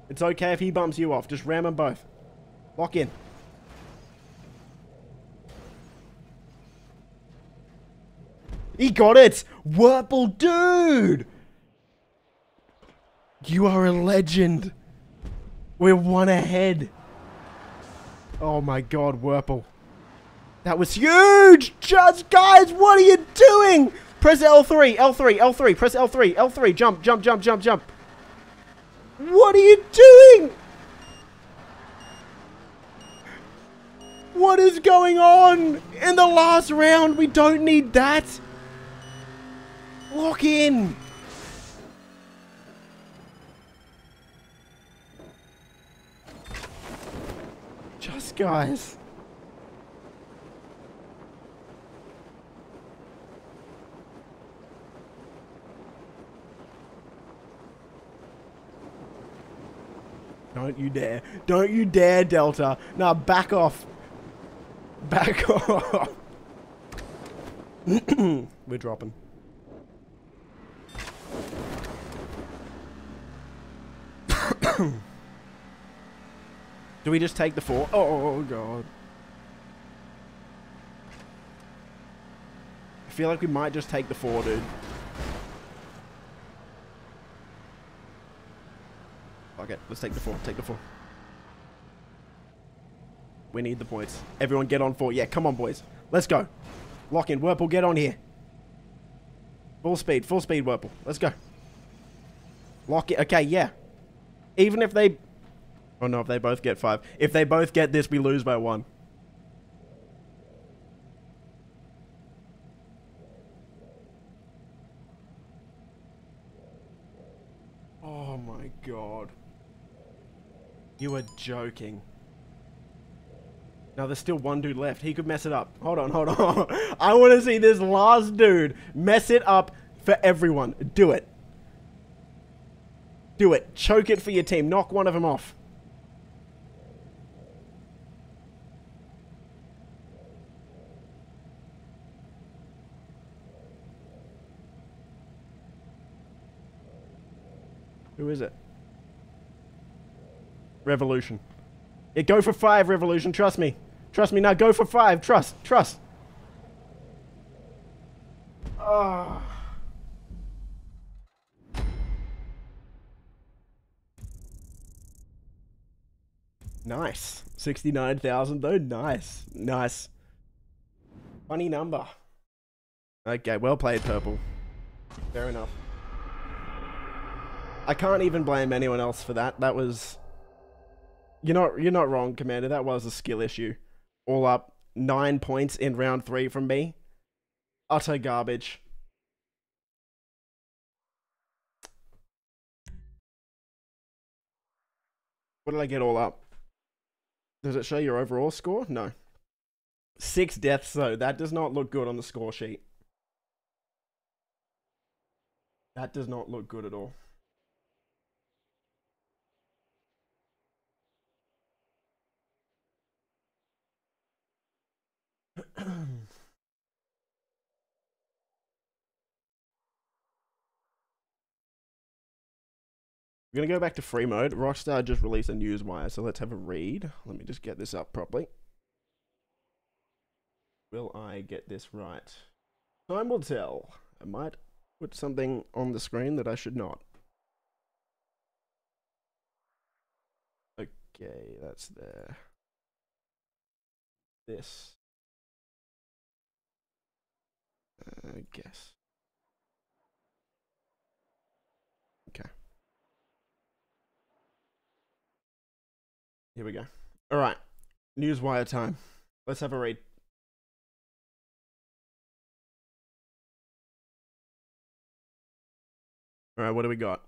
It's okay if he bumps you off. Just ram them both. Lock in. He got it! Wurple, dude! You are a legend. We're one ahead. Oh my god, Wurple. That was huge! Just, guys, what are you doing? Press L3, L3, L3, press L3, L3, jump, jump, jump, jump, jump. What are you doing? What is going on? In the last round, we don't need that. Lock in. Just guys. Don't you dare. Don't you dare, Delta. Nah, back off. Back off. We're dropping. Do we just take the four? Oh, oh, oh, God. I feel like we might just take the four, dude. Fuck Okay, let's take the four. Take the four. We need the points. Everyone get on four. Yeah, come on, boys. Let's go. Lock in. Wurple, get on here. Full speed. Full speed, Wurple. Let's go. Lock it. Okay, yeah. Even if they... Oh, no, if they both get five. If they both get this, we lose by one. Oh, my God. You are joking. Now there's still one dude left. He could mess it up. Hold on, hold on. I want to see this last dude mess it up for everyone. Do it. Do it. Choke it for your team. Knock one of them off. Who is it? Revolution. Yeah, go for five, Revolution. Trust me. Trust me, now go for five. Trust, trust. Oh. Nice. 69,000 though. Nice. Nice. Funny number. Okay, well played, Purple. Fair enough. I can't even blame anyone else for that. That was You're not you're not wrong, Commander. That was a skill issue. All up 9 points in round 3 from me. Utter garbage. What did I get all up? Does it show your overall score? No. Six deaths, though. That does not look good on the score sheet. That does not look good at all. We're going to go back to free mode. Rockstar just released a newswire, so let's have a read. Let me just get this up properly. Will I get this right? Time will tell. I might put something on the screen that I should not. Okay, that's there. This. I guess. Okay. Here we go. All right. Newswire time. Let's have a read. All right, what do we got?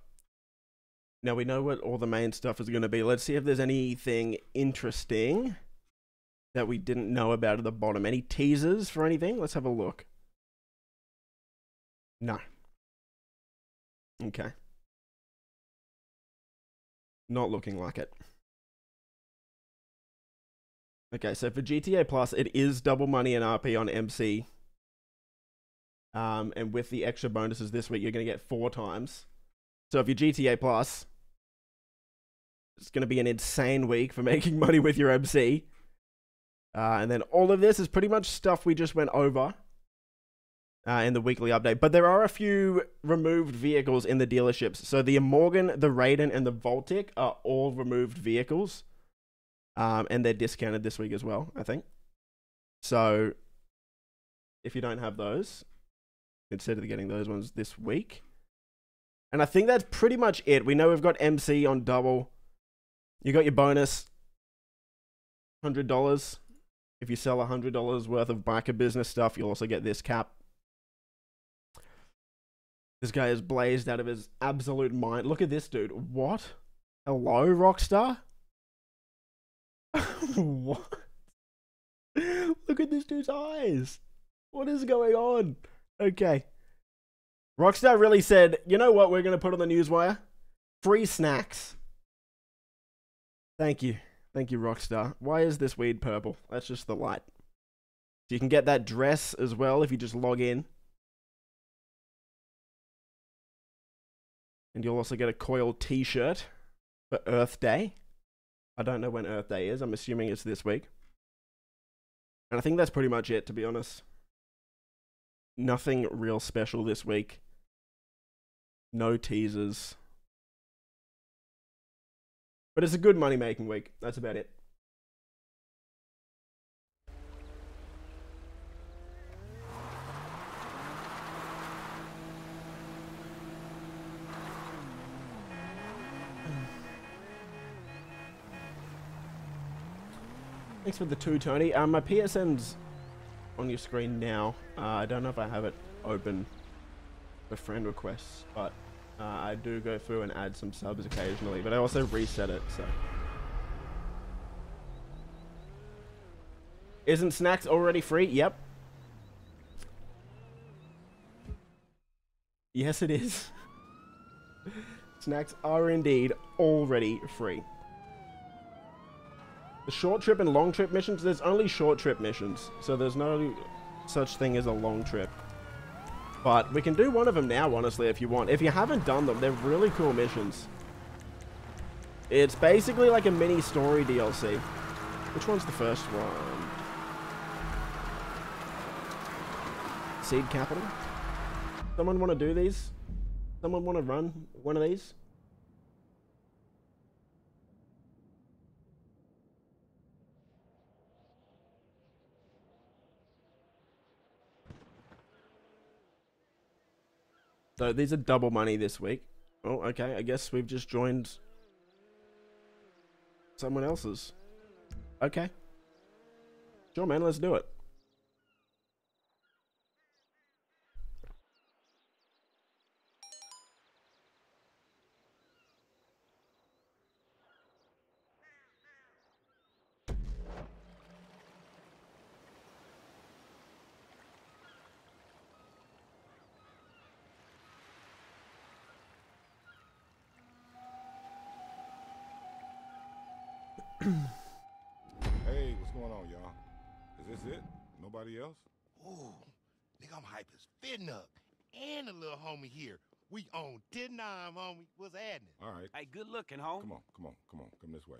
Now we know what all the main stuff is going to be. Let's see if there's anything interesting that we didn't know about at the bottom. Any teasers for anything? Let's have a look. No. Okay. Not looking like it. Okay, so for GTA Plus, it is double money and RP on MC. Um, and with the extra bonuses this week, you're going to get four times. So if you're GTA Plus, it's going to be an insane week for making money with your MC. Uh, and then all of this is pretty much stuff we just went over uh, in the weekly update. But there are a few removed vehicles in the dealerships. So the Morgan, the Raiden, and the Voltic are all removed vehicles. Um, and they're discounted this week as well, I think. So if you don't have those, consider getting those ones this week. And I think that's pretty much it. We know we've got MC on double. You got your bonus, $100. If you sell $100 worth of biker business stuff, you'll also get this cap. This guy is blazed out of his absolute mind. Look at this dude. What? Hello, Rockstar? what? Look at this dude's eyes. What is going on? Okay. Rockstar really said, you know what we're going to put on the newswire? Free snacks. Thank you. Thank you, Rockstar. Why is this weed purple? That's just the light. So you can get that dress as well if you just log in. And you'll also get a coil t-shirt for Earth Day. I don't know when Earth Day is. I'm assuming it's this week. And I think that's pretty much it, to be honest. Nothing real special this week. No teasers. But it's a good money making week. That's about it. Thanks for the two, Tony. Um, my PSN's on your screen now. Uh, I don't know if I have it open for friend requests, but uh, I do go through and add some subs occasionally, but I also reset it, so. Isn't Snacks already free? Yep. Yes, it is. Snacks are indeed already free. The short trip and long trip missions, there's only short trip missions. So there's no such thing as a long trip. But we can do one of them now, honestly, if you want. If you haven't done them, they're really cool missions. It's basically like a mini story DLC. Which one's the first one? Seed Capital? Someone want to do these? Someone want to run one of these? So these are double money this week. Oh, okay. I guess we've just joined someone else's. Okay. Sure, man. Let's do it. Nobody else? Ooh, nigga, I'm hype as fitting up. And a little homie here. We on 10 9, homie. What's happening? All right. Hey, good looking, home. Come on, come on, come on. Come this way.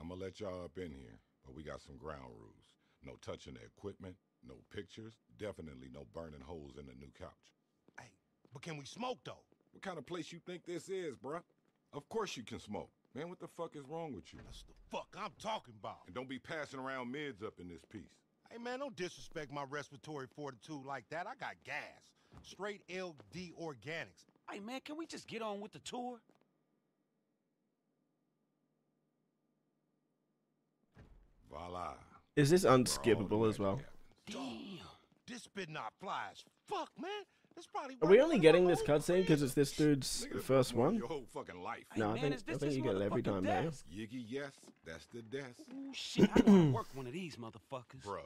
I'm gonna let y'all up in here, but we got some ground rules. No touching the equipment, no pictures, definitely no burning holes in the new couch. Hey, but can we smoke though? What kind of place you think this is, bruh? Of course you can smoke. Man, what the fuck is wrong with you? That's the fuck I'm talking about. And don't be passing around mids up in this piece. Hey man, don't disrespect my respiratory fortitude like that. I got gas. Straight LD organics. Hey, man, can we just get on with the tour? Voila. Is this Where all the unskippable as well? Damn. This spit not flies. Fuck, man. That's probably Are we only getting this cutscene because it's this dude's Nigga, first one? Your whole fucking life. Hey, No, I think- is I think you get it every time, man. Yiggy, yes, that's the desk. Ooh, shit, I wanna work one of these motherfuckers. Bruh,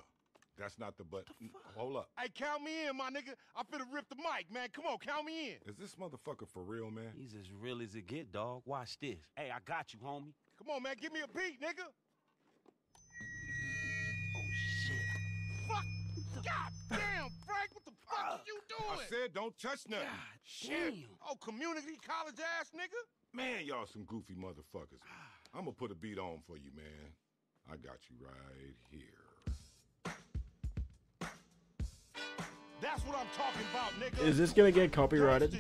that's not the but. the fuck? Hold up. Hey, count me in, my nigga. I'm finna rip the mic, man. Come on, count me in. Is this motherfucker for real, man? He's as real as it get, dog. Watch this. Hey, I got you, homie. Come on, man. Give me a beat, nigga. Oh, shit. Fuck. God damn, Frank. What the fuck are you doing? I said don't touch nothing. God Shit. damn. Oh, community college ass nigga? Man, y'all some goofy motherfuckers. I'm gonna put a beat on for you, man. I got you right here. That's what I'm talking about, nigga. Is this gonna get copyrighted?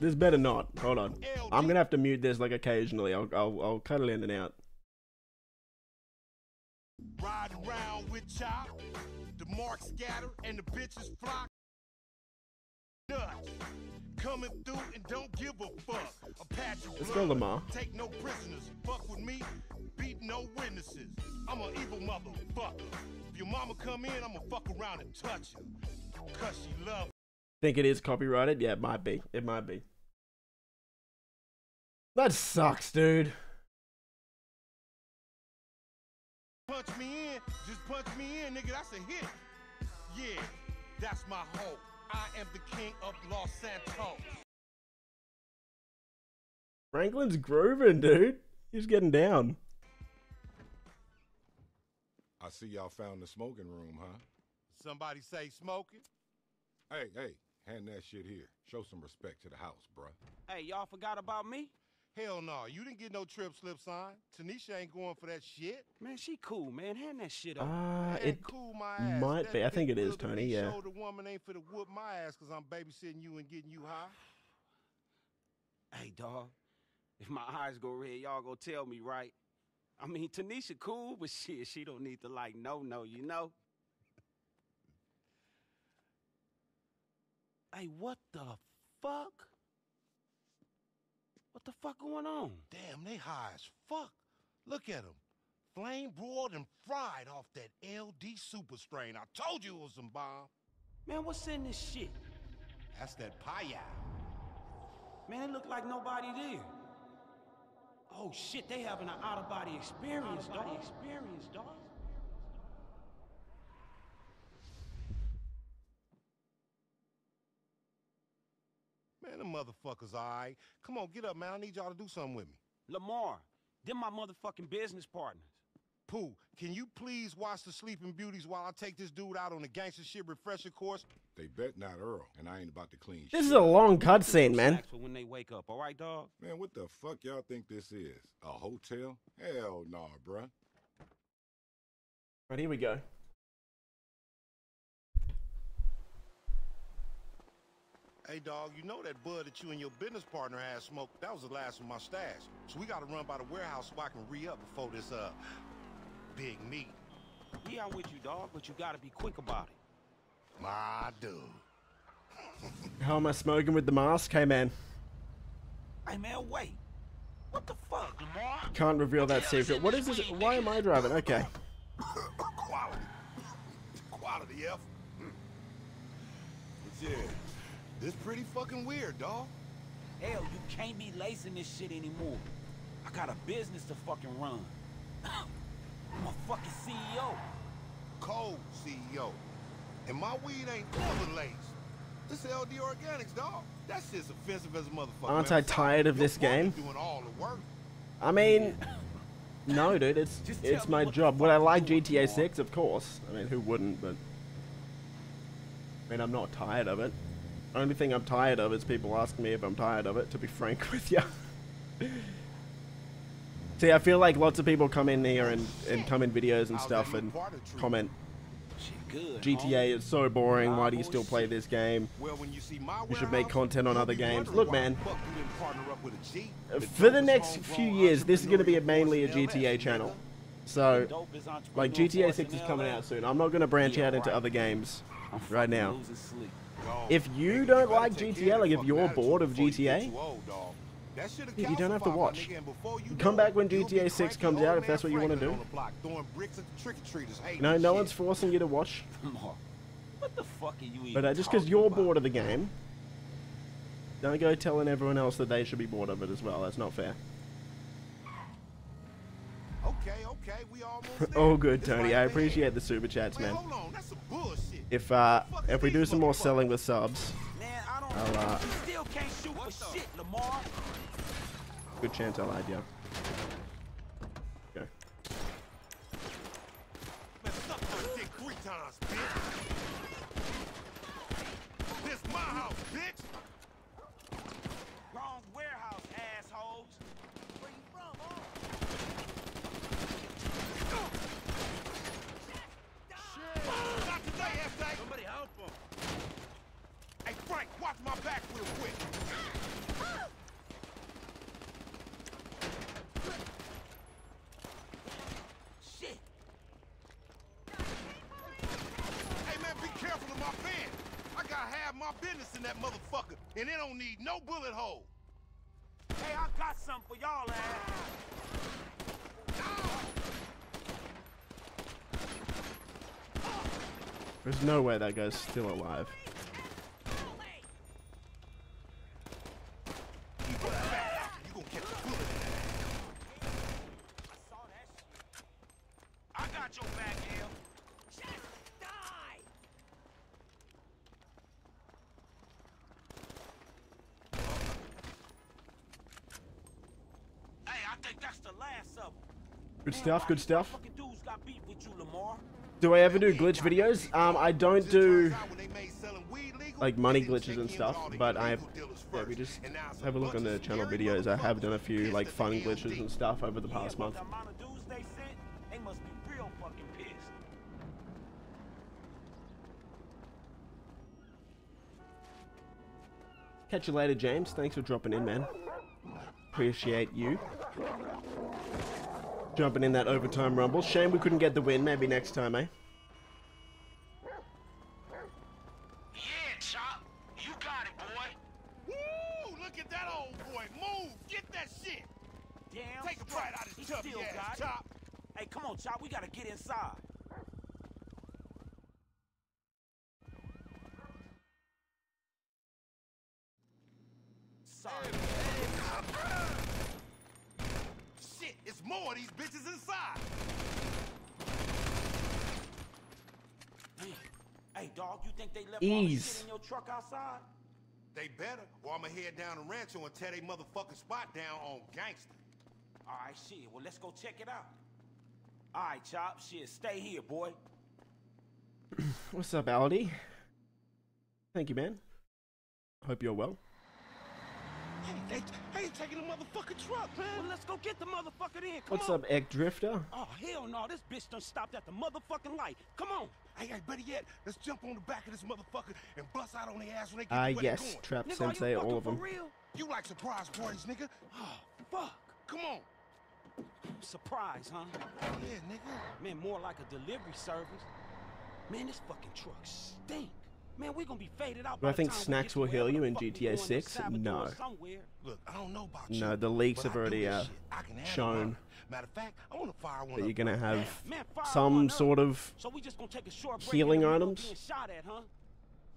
This better not. Hold on. I'm gonna have to mute this like occasionally. I'll I'll, I'll cut it in and out. Ride around with Chop, the mark scatter, and the bitches flock. Nuts. Coming through and don't give a fuck. Apache Let's go, Lamar. Take no prisoners. Fuck with me, beat no witnesses. I'm an evil motherfucker. If your mama come in, I'ma fuck around and touch her. Cause she love Think it is copyrighted? Yeah, it might be. It might be. That sucks, dude. punch me in, just punch me in, nigga. That's a hit. Yeah, that's my hope. I am the king of Los Santos. Franklin's grooving, dude. He's getting down. I see y'all found the smoking room, huh? Somebody say smoking? Hey, hey, hand that shit here. Show some respect to the house, bruh. Hey, y'all forgot about me? Hell no, you didn't get no trip slip sign. Tanisha ain't going for that shit. Man, she cool, man. Hand that shit over. Ah, Man, it cool my ass. might That be. I think it is, Tony, big yeah. shoulder woman ain't for to whoop my ass because I'm babysitting you and getting you high. Hey, dog. If my eyes go red, y'all go tell me, right? I mean, Tanisha cool, but shit, she don't need to like no no, you know? Hey, what the fuck? What the fuck going on? Damn, they high as fuck. Look at them. Flame broiled and fried off that LD super strain. I told you it was some bomb. Man, what's in this shit? That's that paya. Man, it look like nobody there. Oh shit, they having an out of body experience, out -of -body dog. Experience, dog. Man, the motherfuckers all right. Come on, get up, man. I need y'all to do something with me. Lamar, them my motherfucking business partners. Pooh, can you please watch the Sleeping Beauties while I take this dude out on the gangster shit refresher course? They bet not Earl, and I ain't about to clean This shit. is a long cutscene, man. Snacks For when they wake up, all right, dog? Man, what the fuck y'all think this is? A hotel? Hell nah, bruh. Right, here we go. Hey, dog, you know that bud that you and your business partner had smoked? That was the last of my stash. So we gotta run by the warehouse so I can re-up before this, uh, big meet. Yeah, I'm with you, dog, but you gotta be quick about it. My dude. How am I smoking with the mask? Hey man, Hey, man, wait. What the fuck, Lamar? can't reveal that secret. What is this? Why am I driving? Okay. Quality. Quality, F. Mm. But yeah, this pretty fucking weird, dog. Hell, you can't be lacing this shit anymore. I got a business to fucking run. I'm a fucking CEO. Cold CEO. And my weed ain't never laced. This LD Organics, dog. That shit's offensive as a motherfucker. Aren't. I tired of this game? Doing all the work. I mean, no, dude, it's Just it's my job. Would I like GTA 6? Of course. I mean, who wouldn't? But I mean, I'm not tired of it. The only thing I'm tired of is people asking me if I'm tired of it. To be frank with you. See, I feel like lots of people come in here and, and come in videos and stuff and part of truth? comment, GTA is so boring, why do you still play this game? You see my You should make content on other games. Look, man. the fuck you didn't partner up with a G, Uh, the For the next few years, this is going to be a mainly a GTA channel. So, Dope is entrepreneur like, GTA 6 is coming out soon. I'm not going to branch out into other games right now. Losing sleep. Dog, If you don't like GTA, like, if you're bored of you GTA, get too old, dog. That shit'll Yeah, you don't have to watch. nigga, and before you Come back when GTA 6 comes out, if that's what you wanna do. on the block, throwing bricks at the trick-or-treaters, hating no, no one's forcing you to watch. What the fuck are you But uh, just because you're bored of the game, don't go telling everyone else that they should be bored of it as well. That's not fair. Okay, okay, we almost. Oh, good, Tony. right I there. appreciate the super chats, Wait, man. hold on, that's some bullshit. If uh, if we do some more selling with subs, Man, I don't. I'll, uh, still can't shoot for shit, Lamar. good chance I'll add you. Okay. Man, suck my dick three times, bitch. This my house, bitch. Wrong warehouse, assholes. Where you from, huh? Not today, F.A. Somebody help him. Hey, Frank, watch my back real quick. Shit. Hey, man, be careful of my van. I got half my business in that motherfucker, and it don't need no bullet hole. Hey, I got something for y'all, ass. There's no way that guy's still alive. You go back, you gonna catch a bullet. I saw that shit. I got your back, L. Just die. Hey, I think that's the last of them. Good Man, stuff. Good stuff. motherfucking dudes got beef with you, Lamar? Do I ever do glitch videos? Um, I don't do turns out when they made selling weed legal, like money glitches and stuff, but I dealers yeah, we just And now it's have a look on the channel videos. I have done a few like fun glitches and stuff over the past month. The amount of dudes they sent, they must be real fucking pissed. Catch you later, James. Thanks for dropping in, man. Appreciate you. Jumping in that overtime rumble. Shame we couldn't get the win. Maybe next time, eh? Yeah, Chop. You got it, boy. Woo! Look at that old boy. Move! Get that shit! Damn. Take a straight. bite out of He his tubby still ass, got it. chop. Hey, come on, Chop. We gotta get inside. Sorry. Shit, it's more of these bitches inside. Man. Hey, dog, you think they left all Ease. shit in your truck outside? They better, or I'ma head down to Rancho and tear they motherfucking spot down on gangster. All right, shit. Well, let's go check it out. All right, Chop. Shit, stay here, boy. What's up, Aldi? Thank you, man. Hope you're well. Hey, They, they taking the motherfucking truck, Well, man. let's go get the motherfucker then. Come What's on. up, Egg Drifter? Oh, hell no. This bitch done stopped at the motherfucking light. Come on. Hey, hey, better yet, let's jump on the back of this motherfucker and bust out on their ass when they get Ah, to where yes, going. Trap Nigga, Sensei, all of them. real? You like surprise parties, nigga? Oh, fuck. Come on. Surprise, huh? Yeah, nigga. Man, more like a delivery service. Man, this fucking truck stink. Man, we gonna be faded out. Do I think snacks will heal you in GTA 6? No. Look, I don't know about No, the leaks have already, uh, shit. I can handle shown. Matter of fact, I want to fire one That you're gonna have now. Man, fire some one sort of. So we just gonna take a short break healing and then we items? Shot at, huh?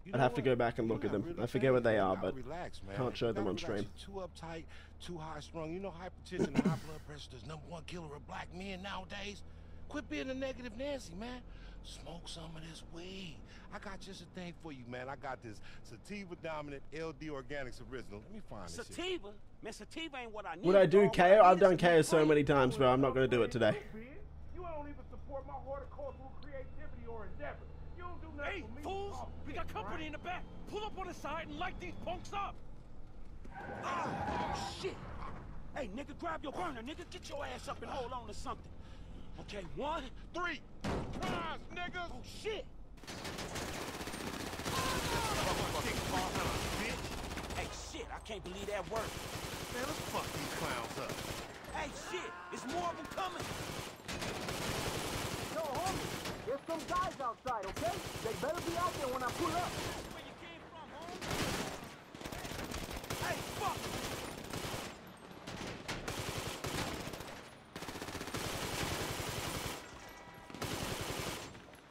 I'd know have to go back and look at them. really I forget what they are, but relax, can't show them on stream. Too uptight, too high strung. You know hypertension and high blood pressure is number one killer of black men nowadays. Quit being a negative Nancy, man. Smoke some of this weed. I got just a thing for you, man. I got this sativa dominant LD Organics original. Let me find this shit. Sativa? Man, sativa ain't what I need. Would I do dog. KO? I I've need done is KO so many times, bro. I'm not gonna do it today. You don't even support my horticultural creativity or endeavor. You don't do nothing Hey, for me. fools! Oh, We got company right? in the back. Pull up on the side and light these punks up. Oh, shit. Hey, nigga, grab your burner, nigga. Get your ass up and hold on to something. Okay, one. Three. Surprise, niggas. Oh, shit. Hey, shit, I can't believe that worked. Man, let's fuck these clowns up. Hey, shit, it's more of them coming. Yo, homie, there's some guys outside, okay? They better be out there when I pull up. Where you came from, home? Hey, fuck.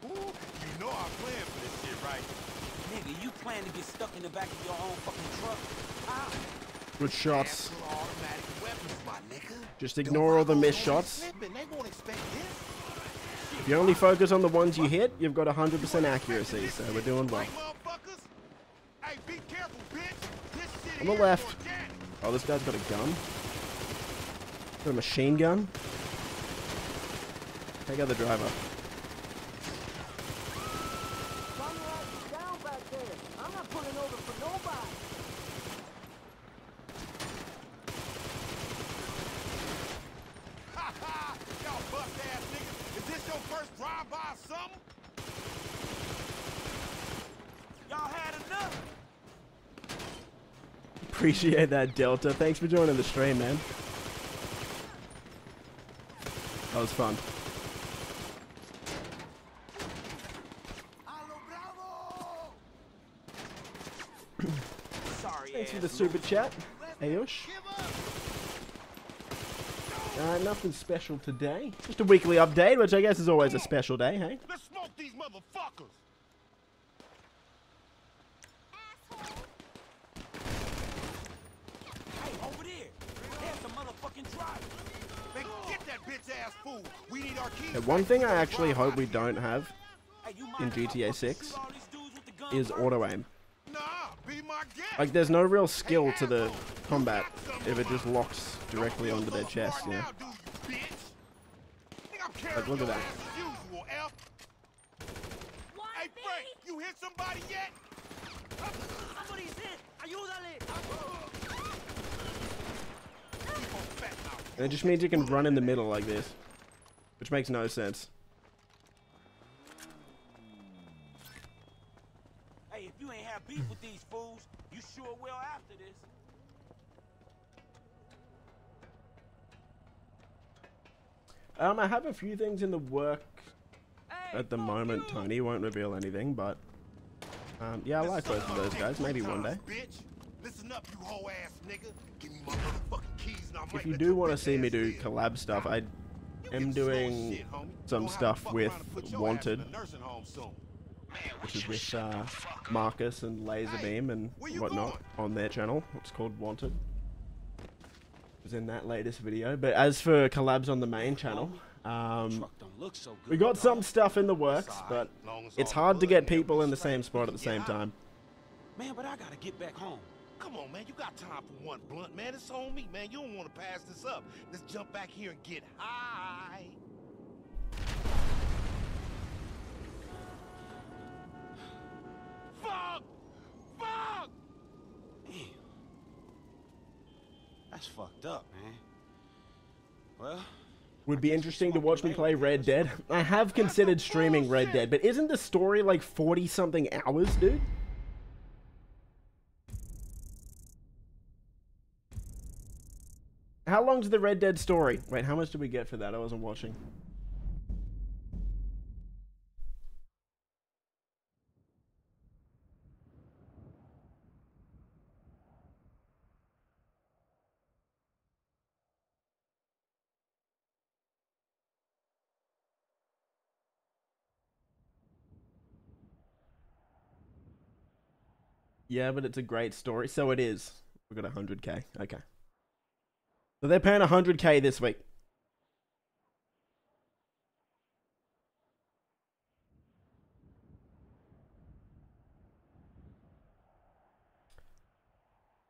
Ooh, you know I'm for this shit, right? Nigga, you plan to get stuck in the back of your own fucking truck? Ah. How? Good shots. Weapons, my nigga. Just ignore all the Them missed shots. slipping. They won't expect this. If you only focus on the ones you hit, you've got 100% accuracy, so we're doing well. Right, motherfuckers? Hey, be careful, bitch. This shit On the left. Oh, this guy's got a gun. Got a machine gun. Take out the driver. Samurai, down back there. I'm not pulling over for nobody. Ha ha! Y'all bust ass niggas. Is this your first drive-by or something? Y'all had enough? Appreciate that, Delta. Thanks for joining the stream, man. That was fun. Sorry, Thanks for the super chat, Ayush. Uh, nothing special today. Just a weekly update, which I guess is always a special day, hey? Let's smoke these motherfuckers. Hey, over there. There's the motherfucking driver. Man, get that bitch ass fool. We need our keys. Yeah, one thing I actually hope we don't have in mind if I GTA 6 shoot all these dudes with the gun is auto aim. Nah, be my guest. Like, there's no real skill to the combat if it just locks directly onto their chest, you know? Like, look at that. Hey, Frank, you hit somebody yet? Somebody's hit. Ayúdale. Keep on fat mouth. And it just means you can run in the middle like this. Which makes no sense. Hey, if you ain't have beef with these fools, you sure will Um, I have a few things in the work at the moment, Tony. Won't reveal anything, but... Um, yeah, I like both of those guys. Maybe one day. Bitch. Listen up, you hoe ass nigga. Give me my motherfucking keys and I If you do want to see me do collab stuff, I am doing shit, some Gonna have to stuff with around and put your ass Wanted. in a nursing home soon. which is with uh, Marcus and Laserbeam and whatnot going? on their channel. It's called Wanted. Was in that latest video. But as for collabs on the main channel, um, Truck don't look so good. we got some stuff in the works, but alright, long as it's hard to get people in the same spot at the same time. Man, but I gotta get back home. Come on, man. You got time for one blunt, man. It's on me, man. You don't want to pass this up. Let's jump back here and get high. Fuck! Fuck! Damn. That's fucked up, man. Well, Would be interesting to watch me play Red Dead. I have considered streaming Red Dead, but isn't the story like 40 something hours, dude? How long's the Red Dead story? Wait, how much did we get for that? I wasn't watching. Yeah, but it's a great story. So it is. We've got 100k. Okay. So they're paying 100k this week.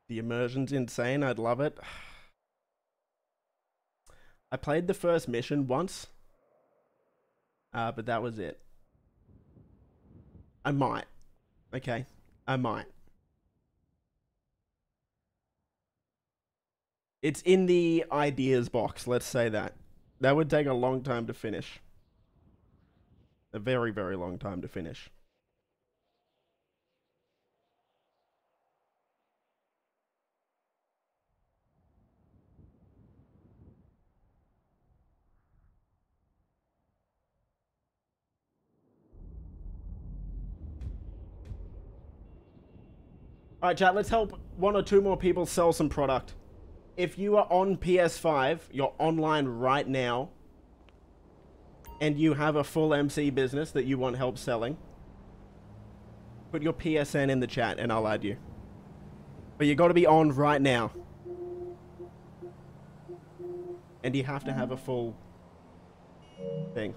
The immersion's insane. I'd love it. I played the first mission once. Uh, but that was it. I might. Okay. I might. It's in the ideas box, let's say that. That would take a long time to finish. A very, very long time to finish. Alright, chat, let's help one or two more people sell some product if you are on PS5, you're online right now, and you have a full MC business that you want help selling, put your PSN in the chat and I'll add you. But you got to be on right now. And you have to have a full thing.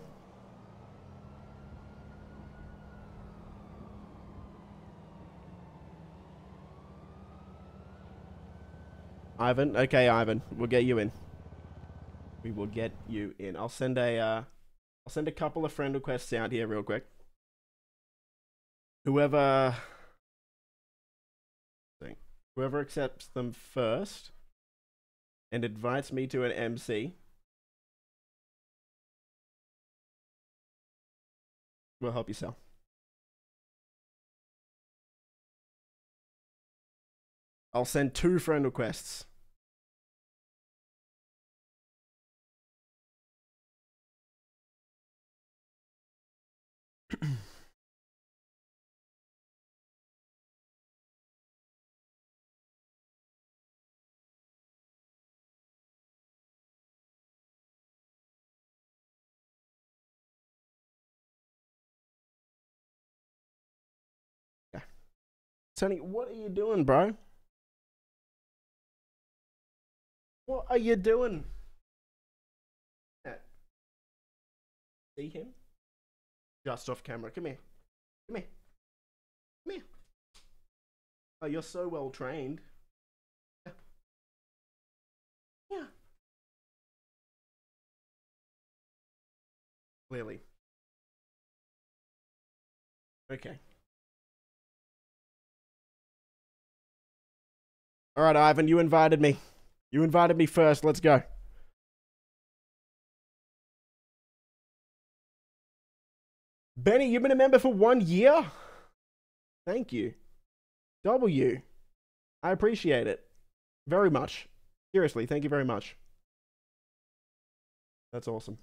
Ivan. Okay, Ivan. We'll get you in. We will get you in. I'll send a uh, I'll send a couple of friend requests out here real quick. Whoever think, whoever accepts them first and invites me to an MC will help you sell. I'll send two friend requests. Tony, what are you doing, bro? What are you doing? See him? Just off camera. Come here. Come here. Come here. Oh, you're so well trained. Yeah. Clearly. Okay. All right, Ivan, you invited me. You invited me first. Let's go. Benny, you've been a member for one year? Thank you. W. I appreciate it. Very much. Seriously, thank you very much. That's awesome.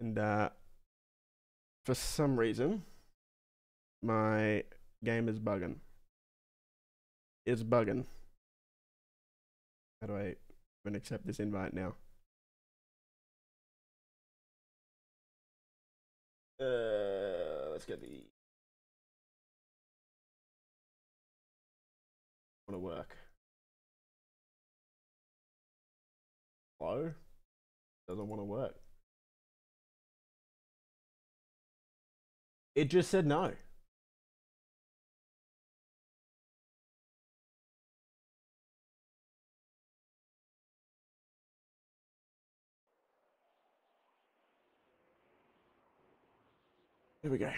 And uh, for some reason, my game is bugging. It's bugging. How do I even accept this invite now? Uh, let's get the. Want to work? Hello? Doesn't want to work. It just said no. Here we go.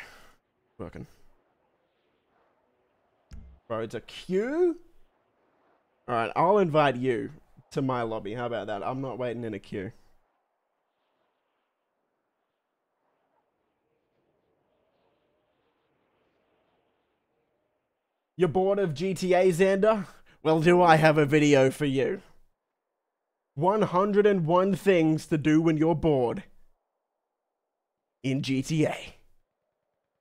Working. Bro, it's a queue? Alright, I'll invite you to my lobby. How about that? I'm not waiting in a queue. You're bored of GTA, Xander? Well, do I have a video for you? 101 things to do when you're bored in GTA.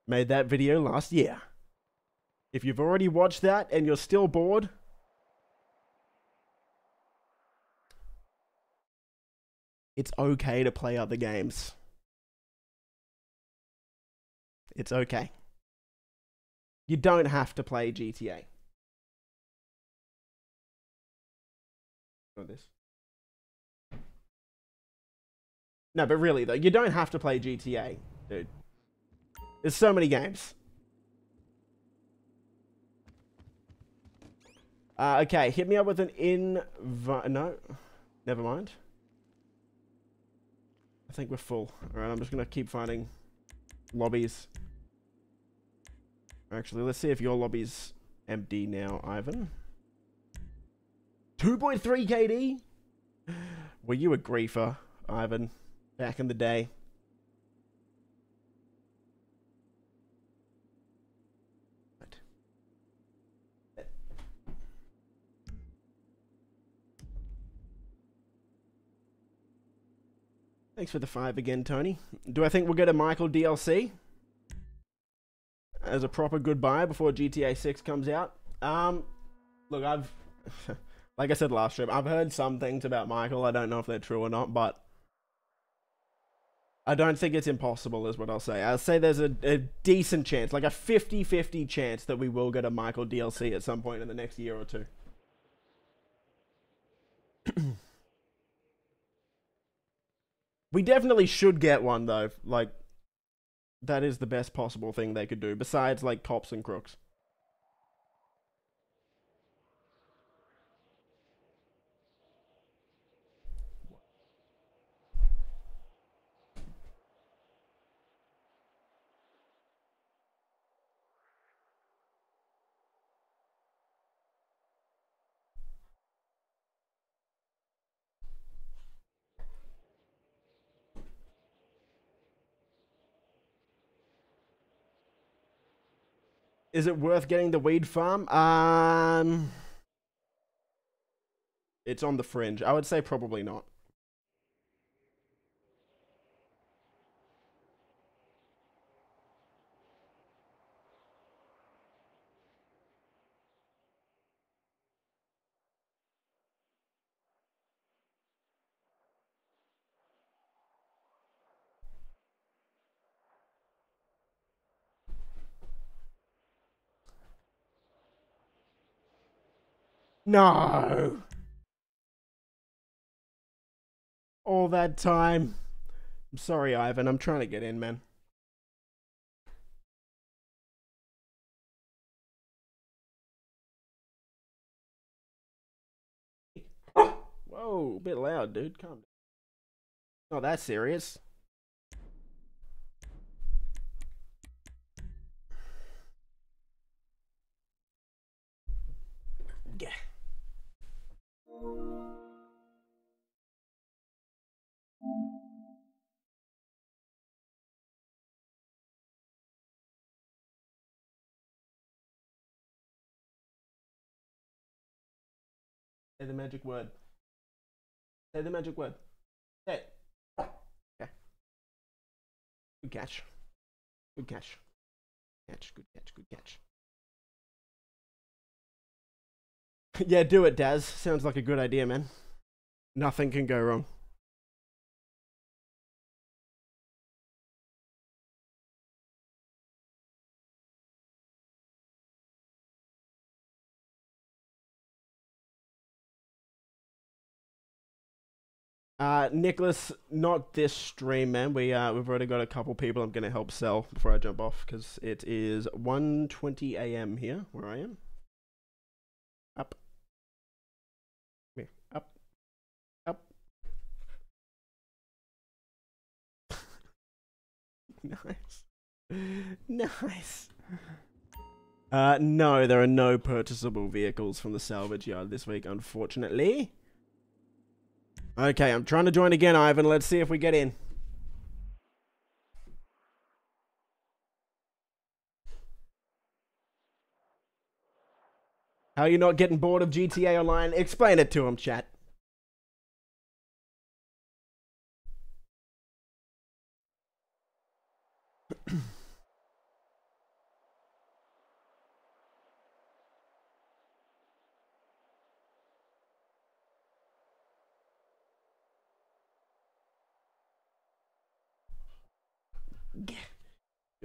Made that video last year. If you've already watched that and you're still bored, it's okay to play other games. It's okay. You don't have to play GTA. This. No, but really though, you don't have to play GTA, dude. There's so many games. Uh, okay, hit me up with an inv- No, never mind. I think we're full. Alright, I'm just gonna keep finding lobbies. Actually, let's see if your lobby's empty now, Ivan. 2.3 KD? Were you a griefer, Ivan, back in the day? Thanks for the five again, Tony. Do I think we'll get a Michael DLC? As a proper goodbye before GTA 6 comes out? Um, look, I've, like I said last stream, I've heard some things about Michael. I don't know if they're true or not, but I don't think it's impossible, is what I'll say. I'll say there's a, a decent chance, like a 50 50 chance that we will get a Michael DLC at some point in the next year or two. We definitely should get one though. Like that is the best possible thing they could do besides like cops and crooks. Is it worth getting the weed farm? Um, it's on the fringe. I would say probably not. No. All that time. I'm sorry, Ivan. I'm trying to get in, man. Oh. Whoa, a bit loud, dude. Calm down. Not that serious. Say the magic word. Say the magic word. Say it. Okay. Good catch. Good catch. Catch. Good catch. Good catch. yeah, do it, Daz. Sounds like a good idea, man. Nothing can go wrong. Uh, Nicholas, not this stream, man. We uh, we've already got a couple people I'm gonna help sell before I jump off because it is 1:20 a.m. here where I am. Up. Here. Up. Up. nice. Nice. Uh, no, there are no purchasable vehicles from the salvage yard this week, unfortunately. Okay, I'm trying to join again, Ivan. Let's see if we get in. How are you not getting bored of GTA Online? Explain it to him, chat.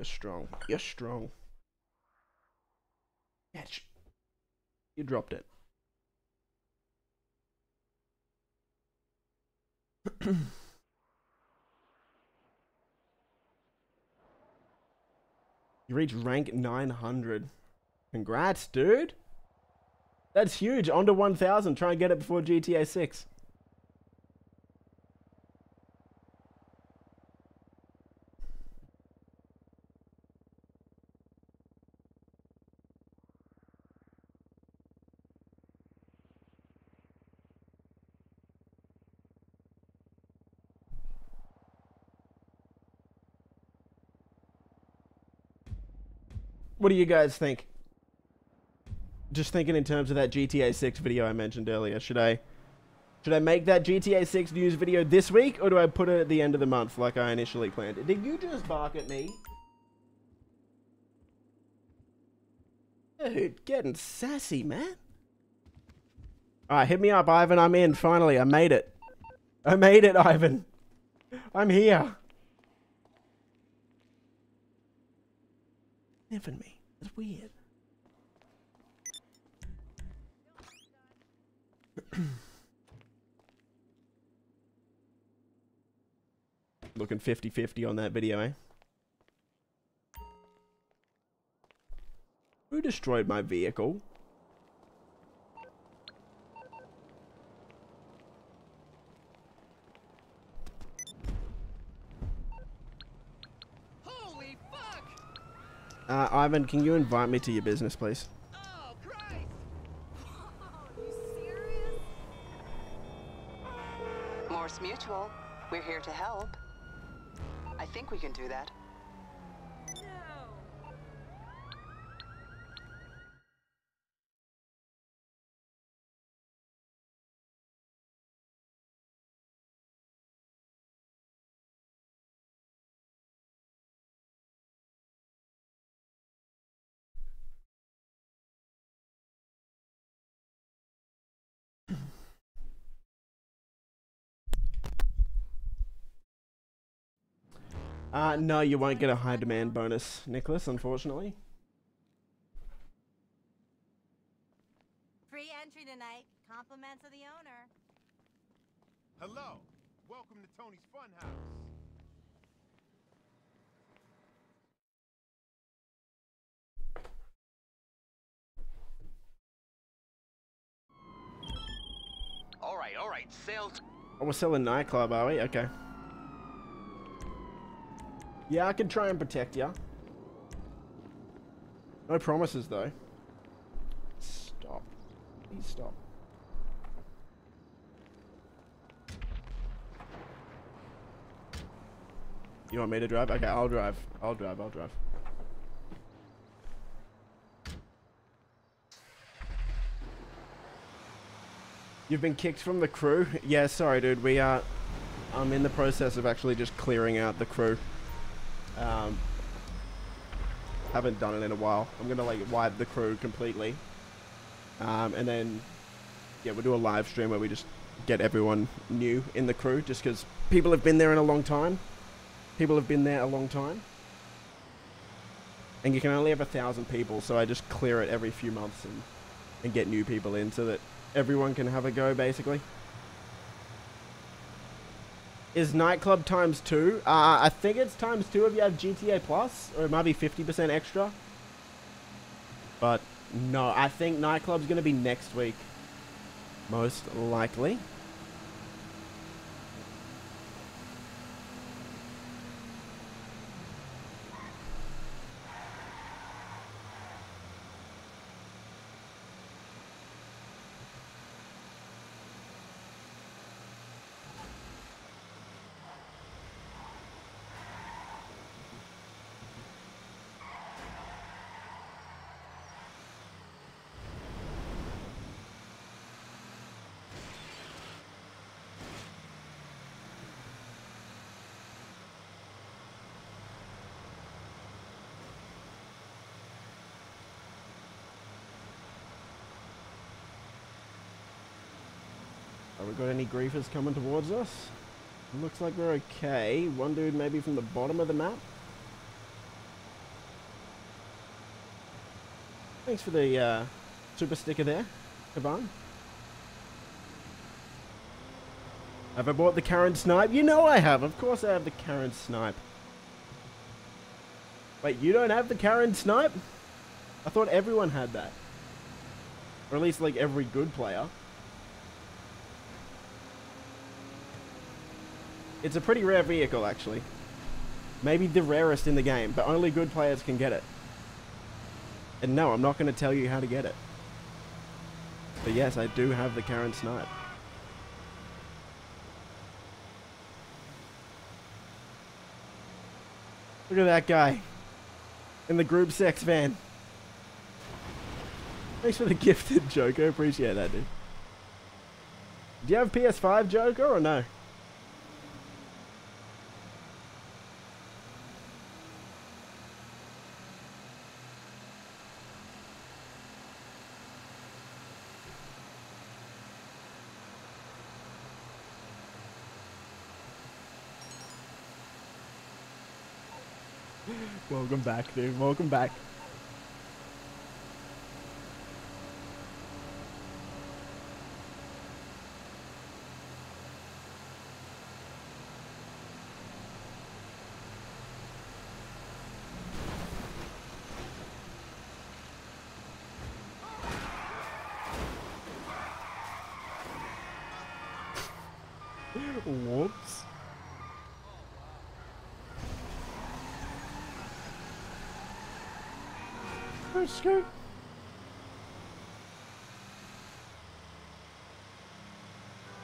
You're strong. You're strong. Catch. You dropped it. you reached rank 900. Congrats, dude. That's huge. On to 1000. Try and get it before GTA 6. What do you guys think? Just thinking in terms of that GTA 6 video I mentioned earlier. Should I should I make that GTA 6 news video this week or do I put it at the end of the month like I initially planned? Did you just bark at me? Dude, getting sassy, man. Alright, hit me up, Ivan. I'm in, finally. I made it. I made it, Ivan. I'm here. Sniffing me. It's weird. Looking 50-50 on that video, eh? Who destroyed my vehicle? Holy fuck! Uh, Ivan, can you invite me to your business, please? Mors Mutual, we're here to help. I think we can do that. Uh, no, you won't get a high demand bonus, Nicholas, unfortunately. Free entry tonight. Compliments of the owner. Hello. Welcome to Tony's Funhouse. All right, all right. Sales. Oh, we're selling nightclub, are we? Okay. Yeah, I can try and protect you. No promises, though. Stop. Please stop. You want me to drive? Okay, I'll drive. I'll drive, I'll drive. You've been kicked from the crew? Yeah, sorry, dude. We are. I'm in the process of actually just clearing out the crew. Um, haven't done it in a while. I'm gonna like wipe the crew completely, um, and then yeah, we'll do a live stream where we just get everyone new in the crew, just because people have been there in a long time. People have been there a long time, and you can only have a thousand people, so I just clear it every few months and and get new people in so that everyone can have a go, basically. Is nightclub times two? Uh, I think it's times two if you have GTA Plus, or it might be 50% extra. But no, I think nightclub's going to be next week. Most likely. Have we got any griefers coming towards us? Looks like we're okay. One dude maybe from the bottom of the map. Thanks for the uh, super sticker there, Kavan. Have I bought the Karen Snipe? You know I have. Of course I have the Karen Snipe. Wait, you don't have the Karen Snipe? I thought everyone had that. Or at least like every good player. It's a pretty rare vehicle actually. Maybe the rarest in the game, but only good players can get it. And no, I'm not going to tell you how to get it. But yes, I do have the Karen Snipe. Look at that guy. In the group sex van. Thanks for the gifted, Joker. Appreciate that, dude. Do you have PS5, Joker, or no? Welcome back, dude. Welcome back. Let's.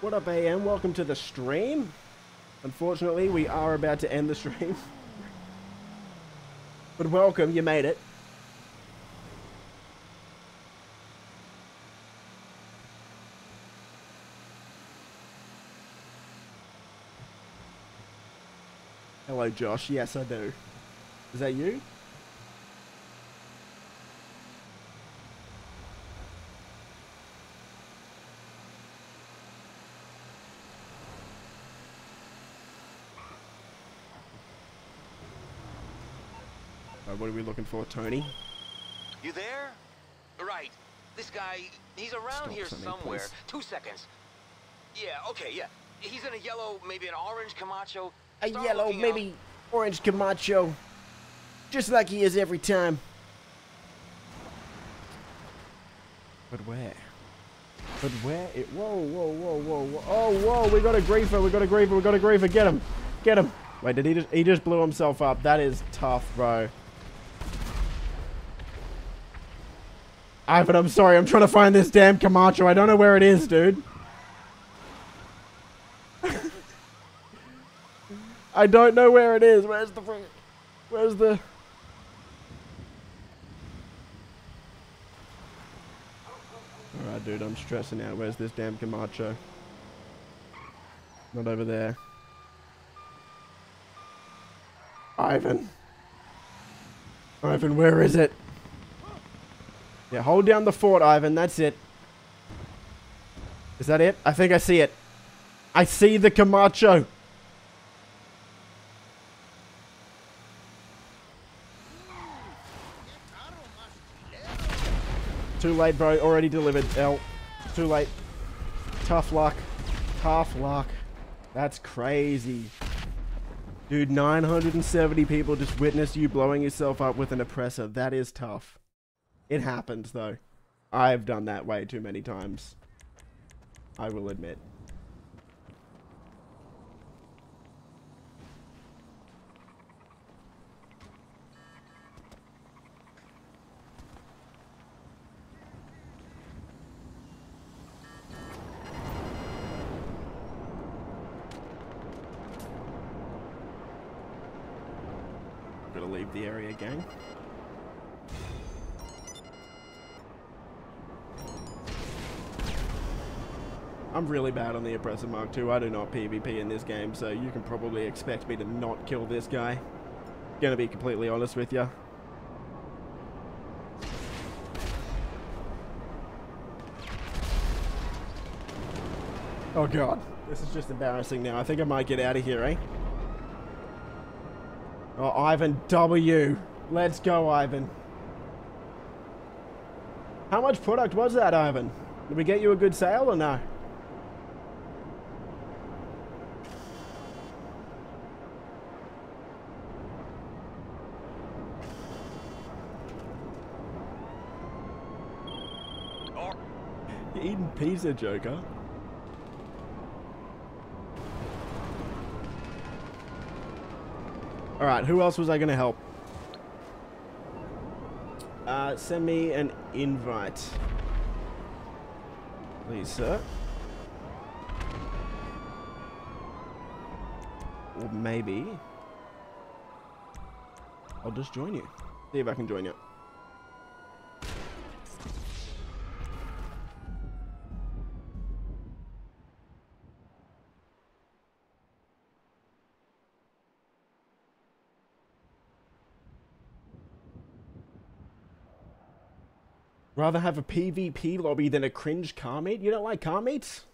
What up, AM? Welcome to the stream. Unfortunately, we are about to end the stream. but welcome, you made it. Hello, Josh. Yes, I do. Is that you? What are we looking for, Tony? You there? Right. This guy, he's around Stop here somewhere. please. Two seconds. Yeah, okay, yeah. He's in a yellow, maybe an orange Camacho. A Start yellow, looking maybe orange Camacho. Just like he is every time. But where? But where? It, whoa, whoa, whoa, whoa, whoa. Oh, whoa, we got a griefer, we got a griefer, we got a griefer. Get him. Get him. Wait, did he just, he just blew himself up. That is tough, bro. Ah, Ivan, I'm sorry. I'm trying to find this damn Camacho. I don't know where it is, dude. I don't know where it is. Where's the Where's the Alright, dude, I'm stressing out. Where's this damn Camacho? Not over there. Ivan. Ivan, where is it? Yeah, hold down the fort, Ivan. That's it. Is that it? I think I see it. I see the Camacho. Too late, bro. Already delivered. L. Too late. Tough luck. Tough luck. That's crazy. Dude, 970 people just witnessed you blowing yourself up with an oppressor. That is tough. It happens, though. I've done that way too many times. I will admit. Gotta leave the area, gang. I'm really bad on the Oppressor Mark II. I do not PvP in this game, so you can probably expect me to not kill this guy. Gonna be completely honest with you. Oh god, this is just embarrassing now. I think I might get out of here, eh? Oh, Ivan W. Let's go, Ivan. How much product was that, Ivan? Did we get you a good sale or no? You're eating pizza, Joker. Alright, who else was I going to help? Uh, send me an invite. Please, sir. Or maybe... I'll just join you. See if I can join you. Rather have a PvP lobby than a cringe car meet? You don't like car meets?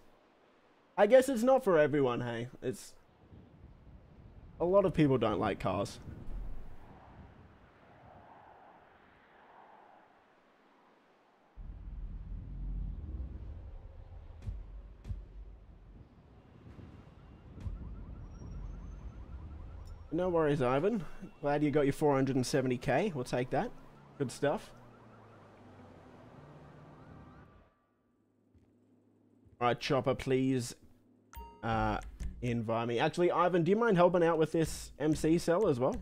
I guess it's not for everyone, hey. It's... A lot of people don't like cars. No worries, Ivan. Glad you got your 470k. We'll take that. Good stuff. Alright, Chopper, please uh, invite me. Actually, Ivan, do you mind helping out with this MC sell as well?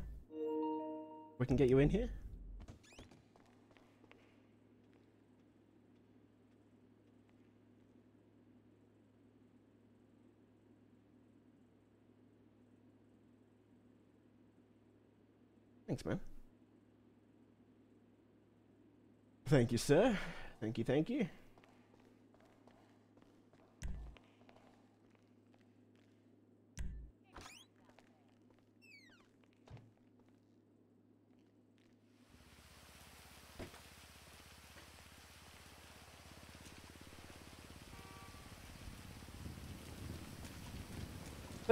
We can get you in here. Thanks, man. Thank you, sir. Thank you, thank you.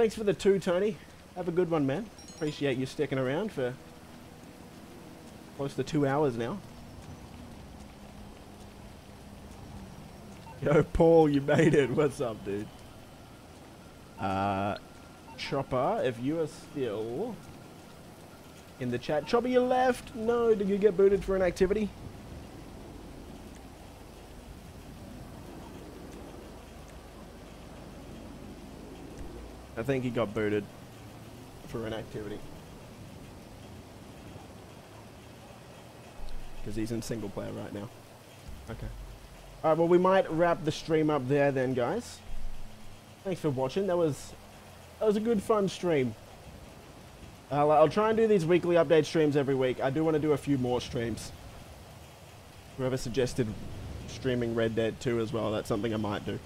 Thanks for the two, Tony. Have a good one, man. Appreciate you sticking around for close to two hours now. Yo, Paul, you made it. What's up, dude? Uh, Chopper, if you are still in the chat. Chopper, you left? No, did you get booted for an activity? I think he got booted for an activity. Because he's in single player right now. Okay. Alright, well we might wrap the stream up there then, guys. Thanks for watching. That was that was a good fun stream. I'll, I'll try and do these weekly update streams every week. I do want to do a few more streams. Whoever suggested streaming Red Dead 2 as well, that's something I might do.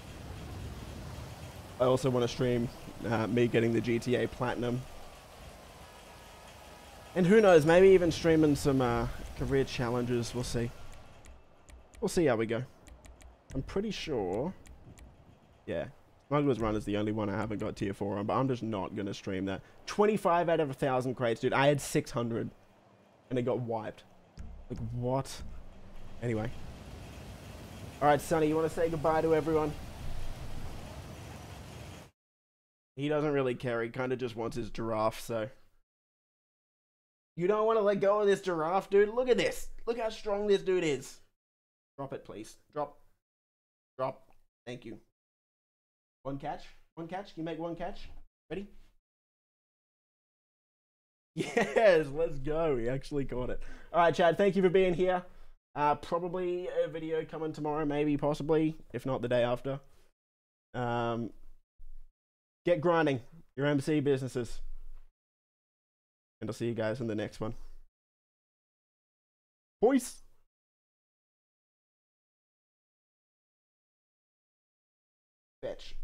I also want to stream uh, me getting the GTA Platinum. And who knows, maybe even streaming some uh, career challenges. We'll see. We'll see how we go. I'm pretty sure. Yeah. Smuggler's Run is the only one I haven't got tier 4 on, but I'm just not going to stream that. 25 out of a 1,000 crates, dude. I had 600. And it got wiped. Like, what? Anyway. Alright, Sunny, you want to say goodbye to everyone? He doesn't really care. He kind of just wants his giraffe, so. You don't want to let go of this giraffe, dude? Look at this. Look how strong this dude is. Drop it, please. Drop. Drop. Thank you. One catch. One catch. Can you make one catch? Ready? Yes, let's go. We actually caught it. All right, Chad, thank you for being here. Uh, probably a video coming tomorrow, maybe, possibly, if not the day after. Um, get grinding your MC businesses. And I'll see you guys in the next one. Boys. Fetch.